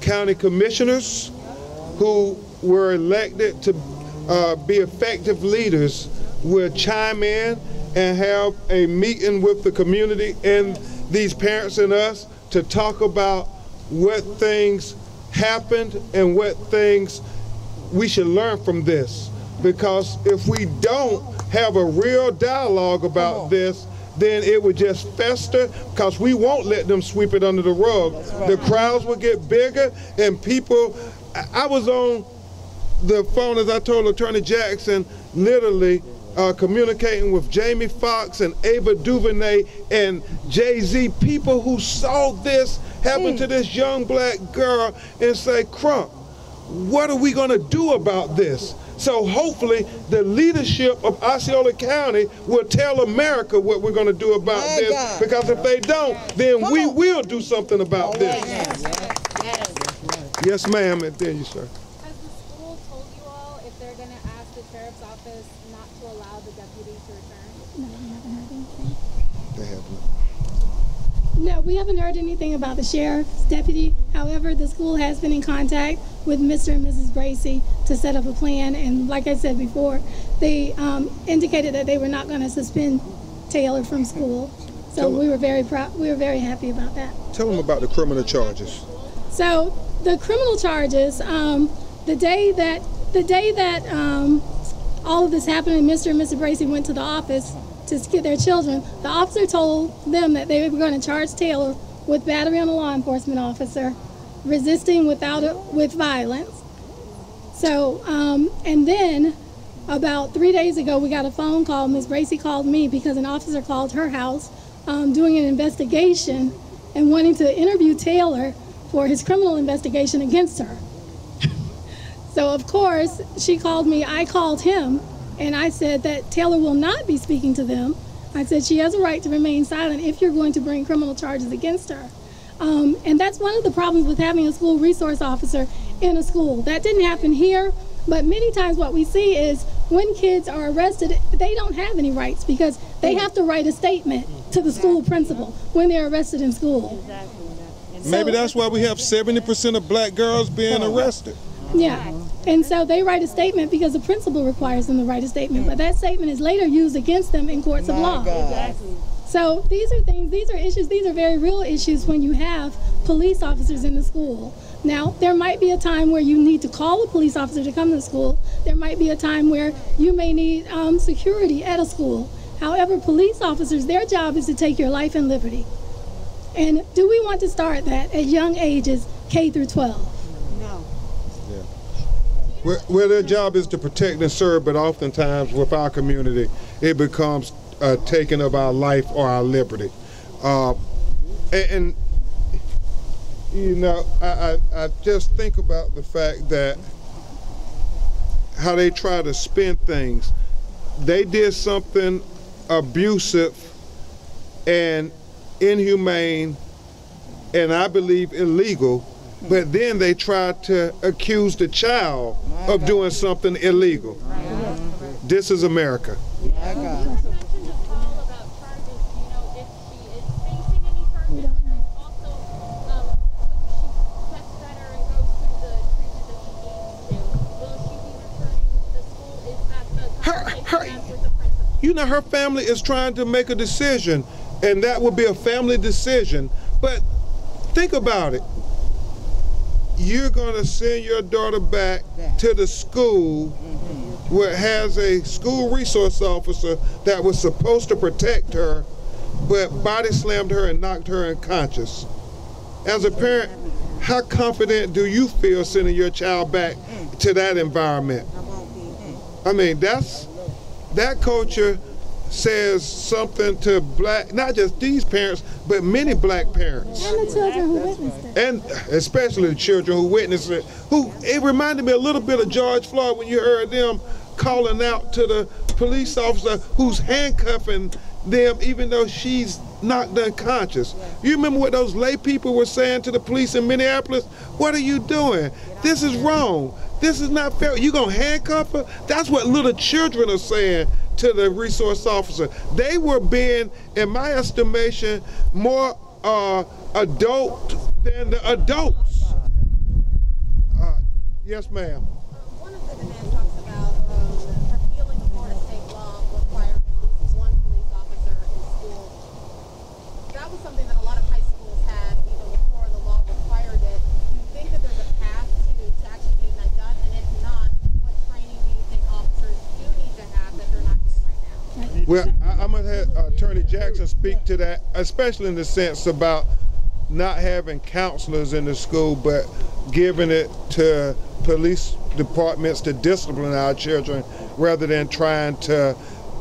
County Commissioners who were elected to uh, be effective leaders will chime in and have a meeting with the community and these parents and us to talk about what things happened and what things we should learn from this. Because if we don't have a real dialogue about this, then it would just fester because we won't let them sweep it under the rug. Right. The crowds will get bigger and people, I was on the phone as I told Attorney Jackson, literally uh, communicating with Jamie Foxx and Ava DuVernay and Jay-Z, people who saw this happen mm. to this young black girl and say, Crump, what are we gonna do about this? So hopefully the leadership of Osceola County will tell America what we're going to do about My this. God. Because if they don't, then Come we on. will do something about this. Right. Yes, ma'am, and then you, sir. Has the school told you all if they're gonna ask the sheriff's office not to allow the deputy to return? No, we haven't heard anything. They haven't. No, we haven't heard anything about the sheriff's deputy. However, the school has been in contact with Mr. and Mrs. Bracey to set up a plan. And like I said before, they um, indicated that they were not going to suspend Taylor from school. So we were very proud. We were very happy about that. Tell them about the criminal charges. So the criminal charges, um, the day that the day that um, all of this happened, and Mr. and Mrs. Bracey went to the office to get their children, the officer told them that they were going to charge Taylor with battery on a law enforcement officer, resisting without a, with violence. So, um, and then about three days ago, we got a phone call. Ms. Bracey called me because an officer called her house um, doing an investigation and wanting to interview Taylor for his criminal investigation against her. so, of course, she called me. I called him and I said that Taylor will not be speaking to them. I said she has a right to remain silent if you're going to bring criminal charges against her. Um, and that's one of the problems with having a school resource officer in a school. That didn't happen here, but many times what we see is when kids are arrested, they don't have any rights because they have to write a statement to the school principal when they're arrested in school. Maybe that's why we have 70% of black girls being arrested. Yeah. And so they write a statement because the principal requires them to write a statement, but that statement is later used against them in courts of law. So these are things, these are issues, these are very real issues when you have police officers in the school. Now, there might be a time where you need to call a police officer to come to the school. There might be a time where you may need um, security at a school. However, police officers, their job is to take your life and liberty. And do we want to start that at young ages, K through 12? Where their job is to protect and serve, but oftentimes with our community, it becomes uh, taking of our life or our liberty. Uh, and, and, you know, I, I, I just think about the fact that how they try to spin things. They did something abusive and inhumane and I believe illegal, but then they tried to accuse the child of doing something illegal. This is America. Her, you know, her family is trying to make a decision, and that would be a family decision. But think about it. You're going to send your daughter back to the school where it has a school resource officer that was supposed to protect her, but body slammed her and knocked her unconscious. As a parent, how confident do you feel sending your child back to that environment? I mean, that's that culture says something to black, not just these parents, but many black parents, And the children who witnessed it. and especially the children who witnessed it. Who it reminded me a little bit of George Floyd when you heard them calling out to the police officer who's handcuffing them, even though she's knocked unconscious. You remember what those lay people were saying to the police in Minneapolis? What are you doing? This is wrong. This is not fair. You gonna handcuff her? That's what little children are saying to the resource officer. They were being, in my estimation, more uh, adult than the adults. Uh, yes, ma'am. One of the demands talks about um, repealing the Florida state law requiring at least one police officer in school. That was something that a lot of high schools had even before the law required it. Do you think that there's a path to, to actually getting that done? And if not, what training do you think officers do need to have that they're not getting right now? Well, I, I'm gonna have Attorney Jackson speak to that, especially in the sense about not having counselors in the school, but giving it to police departments to discipline our children rather than trying to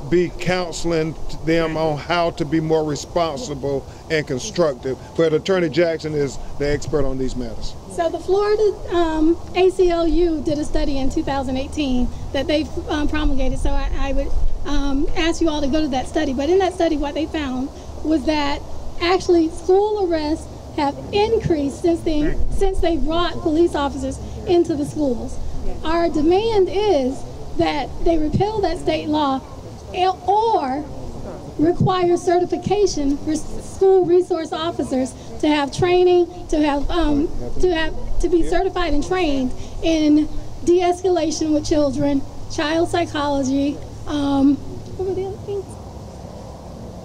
be counseling them on how to be more responsible and constructive. But Attorney Jackson is the expert on these matters. So the Florida um, ACLU did a study in 2018 that they um, promulgated. So I, I would um, ask you all to go to that study. But in that study, what they found was that actually school arrests have increased since they since they brought police officers into the schools. Our demand is that they repeal that state law eh, or require certification for school resource officers to have training, to have um, to have to be certified and trained in de-escalation with children, child psychology. Um, what were the other things?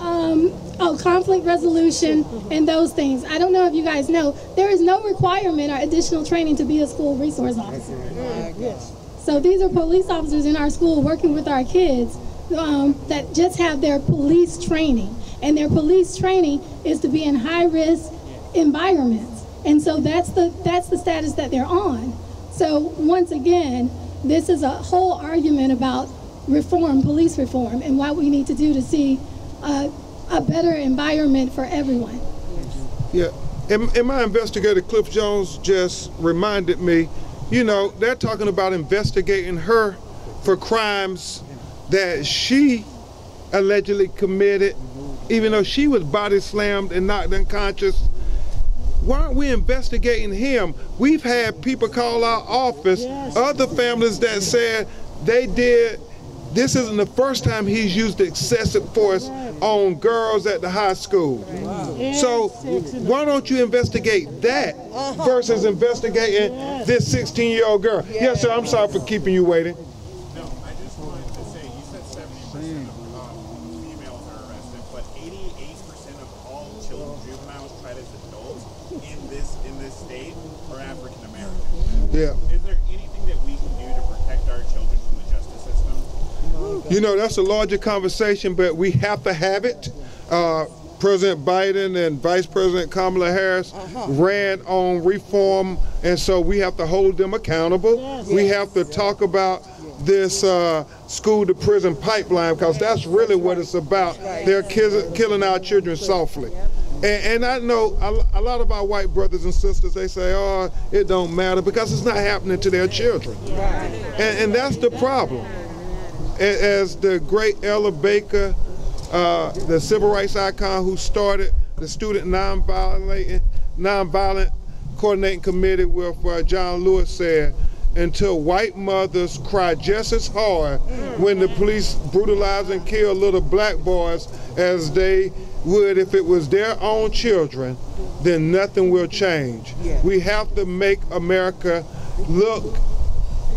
Um, oh, conflict resolution and those things. I don't know if you guys know, there is no requirement or additional training to be a school resource officer. So these are police officers in our school working with our kids um, that just have their police training. And their police training is to be in high risk environments. And so that's the that's the status that they're on. So once again, this is a whole argument about reform, police reform, and what we need to do to see a better environment for everyone. Yeah, and, and my investigator Cliff Jones just reminded me, you know, they're talking about investigating her for crimes that she allegedly committed, even though she was body slammed and knocked unconscious. Why aren't we investigating him? We've had people call our office, other families that said they did. This isn't the first time he's used excessive force on girls at the high school. So why don't you investigate that uh-huh. versus investigating this 16 year old girl? Yes, sir. I'm sorry for keeping you waiting. No, I just wanted to say, you said seventy percent of um, females are arrested, but eighty-eight percent of all children juveniles tried as adults in this in this state are African American. Yeah. Is there anything that we can do to protect our children from the justice system? You know, that's a larger conversation, but we have to have it. Uh, President Biden and Vice President Kamala Harris ran on reform, and so we have to hold them accountable. We have to talk about this uh, school to prison pipeline because that's really what it's about. They're kill- killing our children softly. And, and I know a, a lot of our white brothers and sisters, they say, oh, it don't matter because it's not happening to their children. And, and that's the problem as the great Ella Baker, uh, the civil rights icon who started the Student Nonviolent, Nonviolent Coordinating Committee with uh, John Lewis said, until white mothers cry just as hard when the police brutalize and kill little black boys as they would if it was their own children, then nothing will change. We have to make America look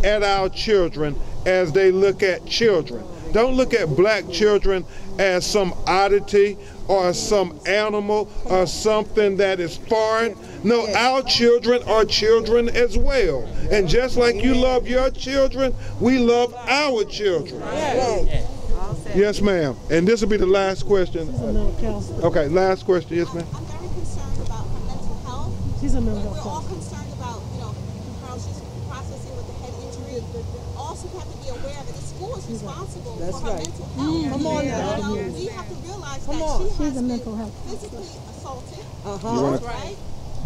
at our children as they look at children. Don't look at black children as some oddity or some animal or something that is foreign. No, our children are children as well. And just like you love your children, we love our children. Yes, ma'am. And this will be the last question. Okay, last question. Yes, ma'am. I'm very concerned about her mental health. She's a mental We're health all concerned about, you know, how she's processing with the head injury. Also, we have to be aware that the school is responsible That's for her right. mental Mm. health. Come on You now. know, we have to realize Come that on. she She's has a been mental health. physically assaulted. Uh-huh. You Right?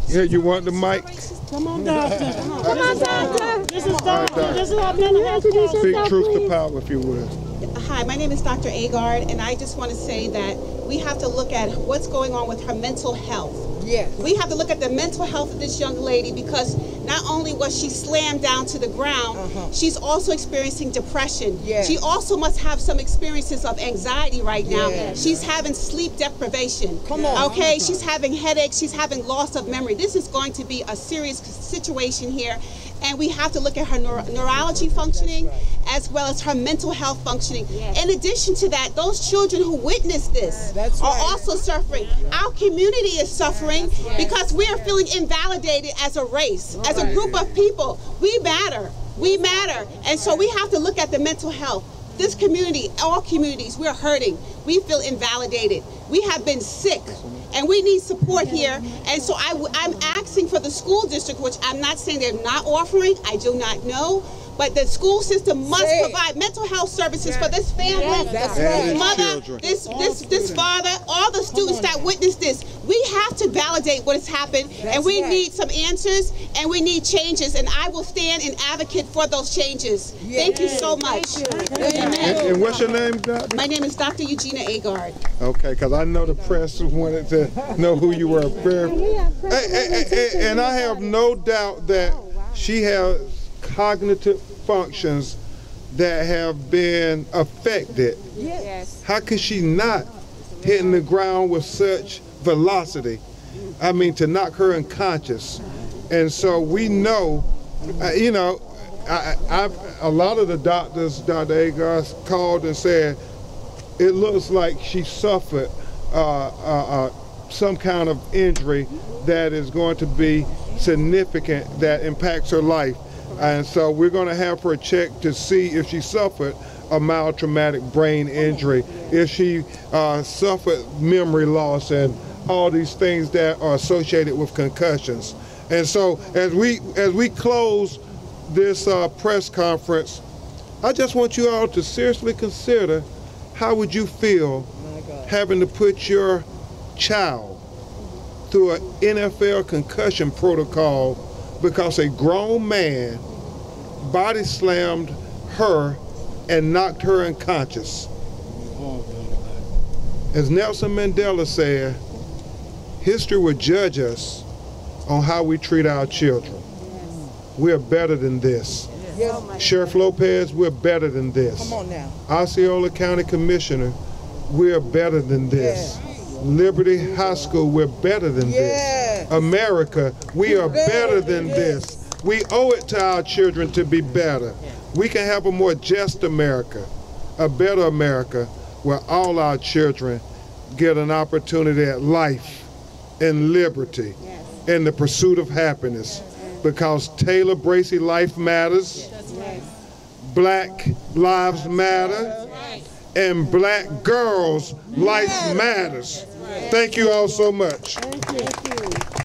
Yeah, you want the mic? Come on, doctor. Come on, doctor. This is doctor. This is our mental health. Speak truth to power, if you would. Hi, my name is Dr. Agard, and I just want to say that we have to look at what's going on with her mental health. Yes. We have to look at the mental health of this young lady because not only was she slammed down to the ground, uh-huh. she's also experiencing depression. Yes. She also must have some experiences of anxiety right now. Yes. She's having sleep deprivation. Come on. Okay, uh-huh. she's having headaches, she's having loss of memory. This is going to be a serious situation here. And we have to look at her neuro- neurology functioning as well as her mental health functioning. In addition to that, those children who witnessed this are right. also suffering. Our community is suffering because we are feeling invalidated as a race, as a group of people. We matter. We matter. And so we have to look at the mental health. This community, all communities, we're hurting. We feel invalidated. We have been sick and we need support here. And so I, am asking for the school district, which I'm not saying they're not offering, I do not know, but the school system must Say provide mental health services for this family, Yes, that's this right. And mother, children. this this this father, all the students that witnessed this. We have to validate what has happened, and That's we right. need some answers, and we need changes. And I will stand and advocate for those changes. Thank you so much. And, and what's your name, Doctor? My name is Dr. Eugenia Agard. Okay, because I know the press wanted to know who you were. And I have no doubt that she has cognitive functions that have been affected. Yes. How could she not hitting the ground with such velocity? I mean, to knock her unconscious. And so we know, uh, you know, a lot of the doctors, Dr. Agard, called and said, it looks like she suffered some kind of injury that is going to be significant that impacts her life. And so we're going to have her check to see if she suffered a mild traumatic brain injury, if she uh, suffered memory loss and all these things that are associated with concussions. And so as we as we close this uh, press conference, I just want you all to seriously consider how would you feel having to put your child through an NFL concussion protocol because a grown man body slammed her and knocked her unconscious. As Nelson Mandela said, history will judge us on how we treat our children. We're better than this. Yes. Sheriff Lopez, we're better than this. Come on now. Osceola County Commissioner, we're better than this. Liberty High School, we're better than Yes. this. America, we are Better better than this. We owe it to our children to be better. We can have a more just America, a better America, where all our children get an opportunity at life and liberty and the pursuit of happiness. Because Taylor Bracey Life Matters, Black Lives Matter, and Black Girls Life Matters. Thank you all so much. Thank you.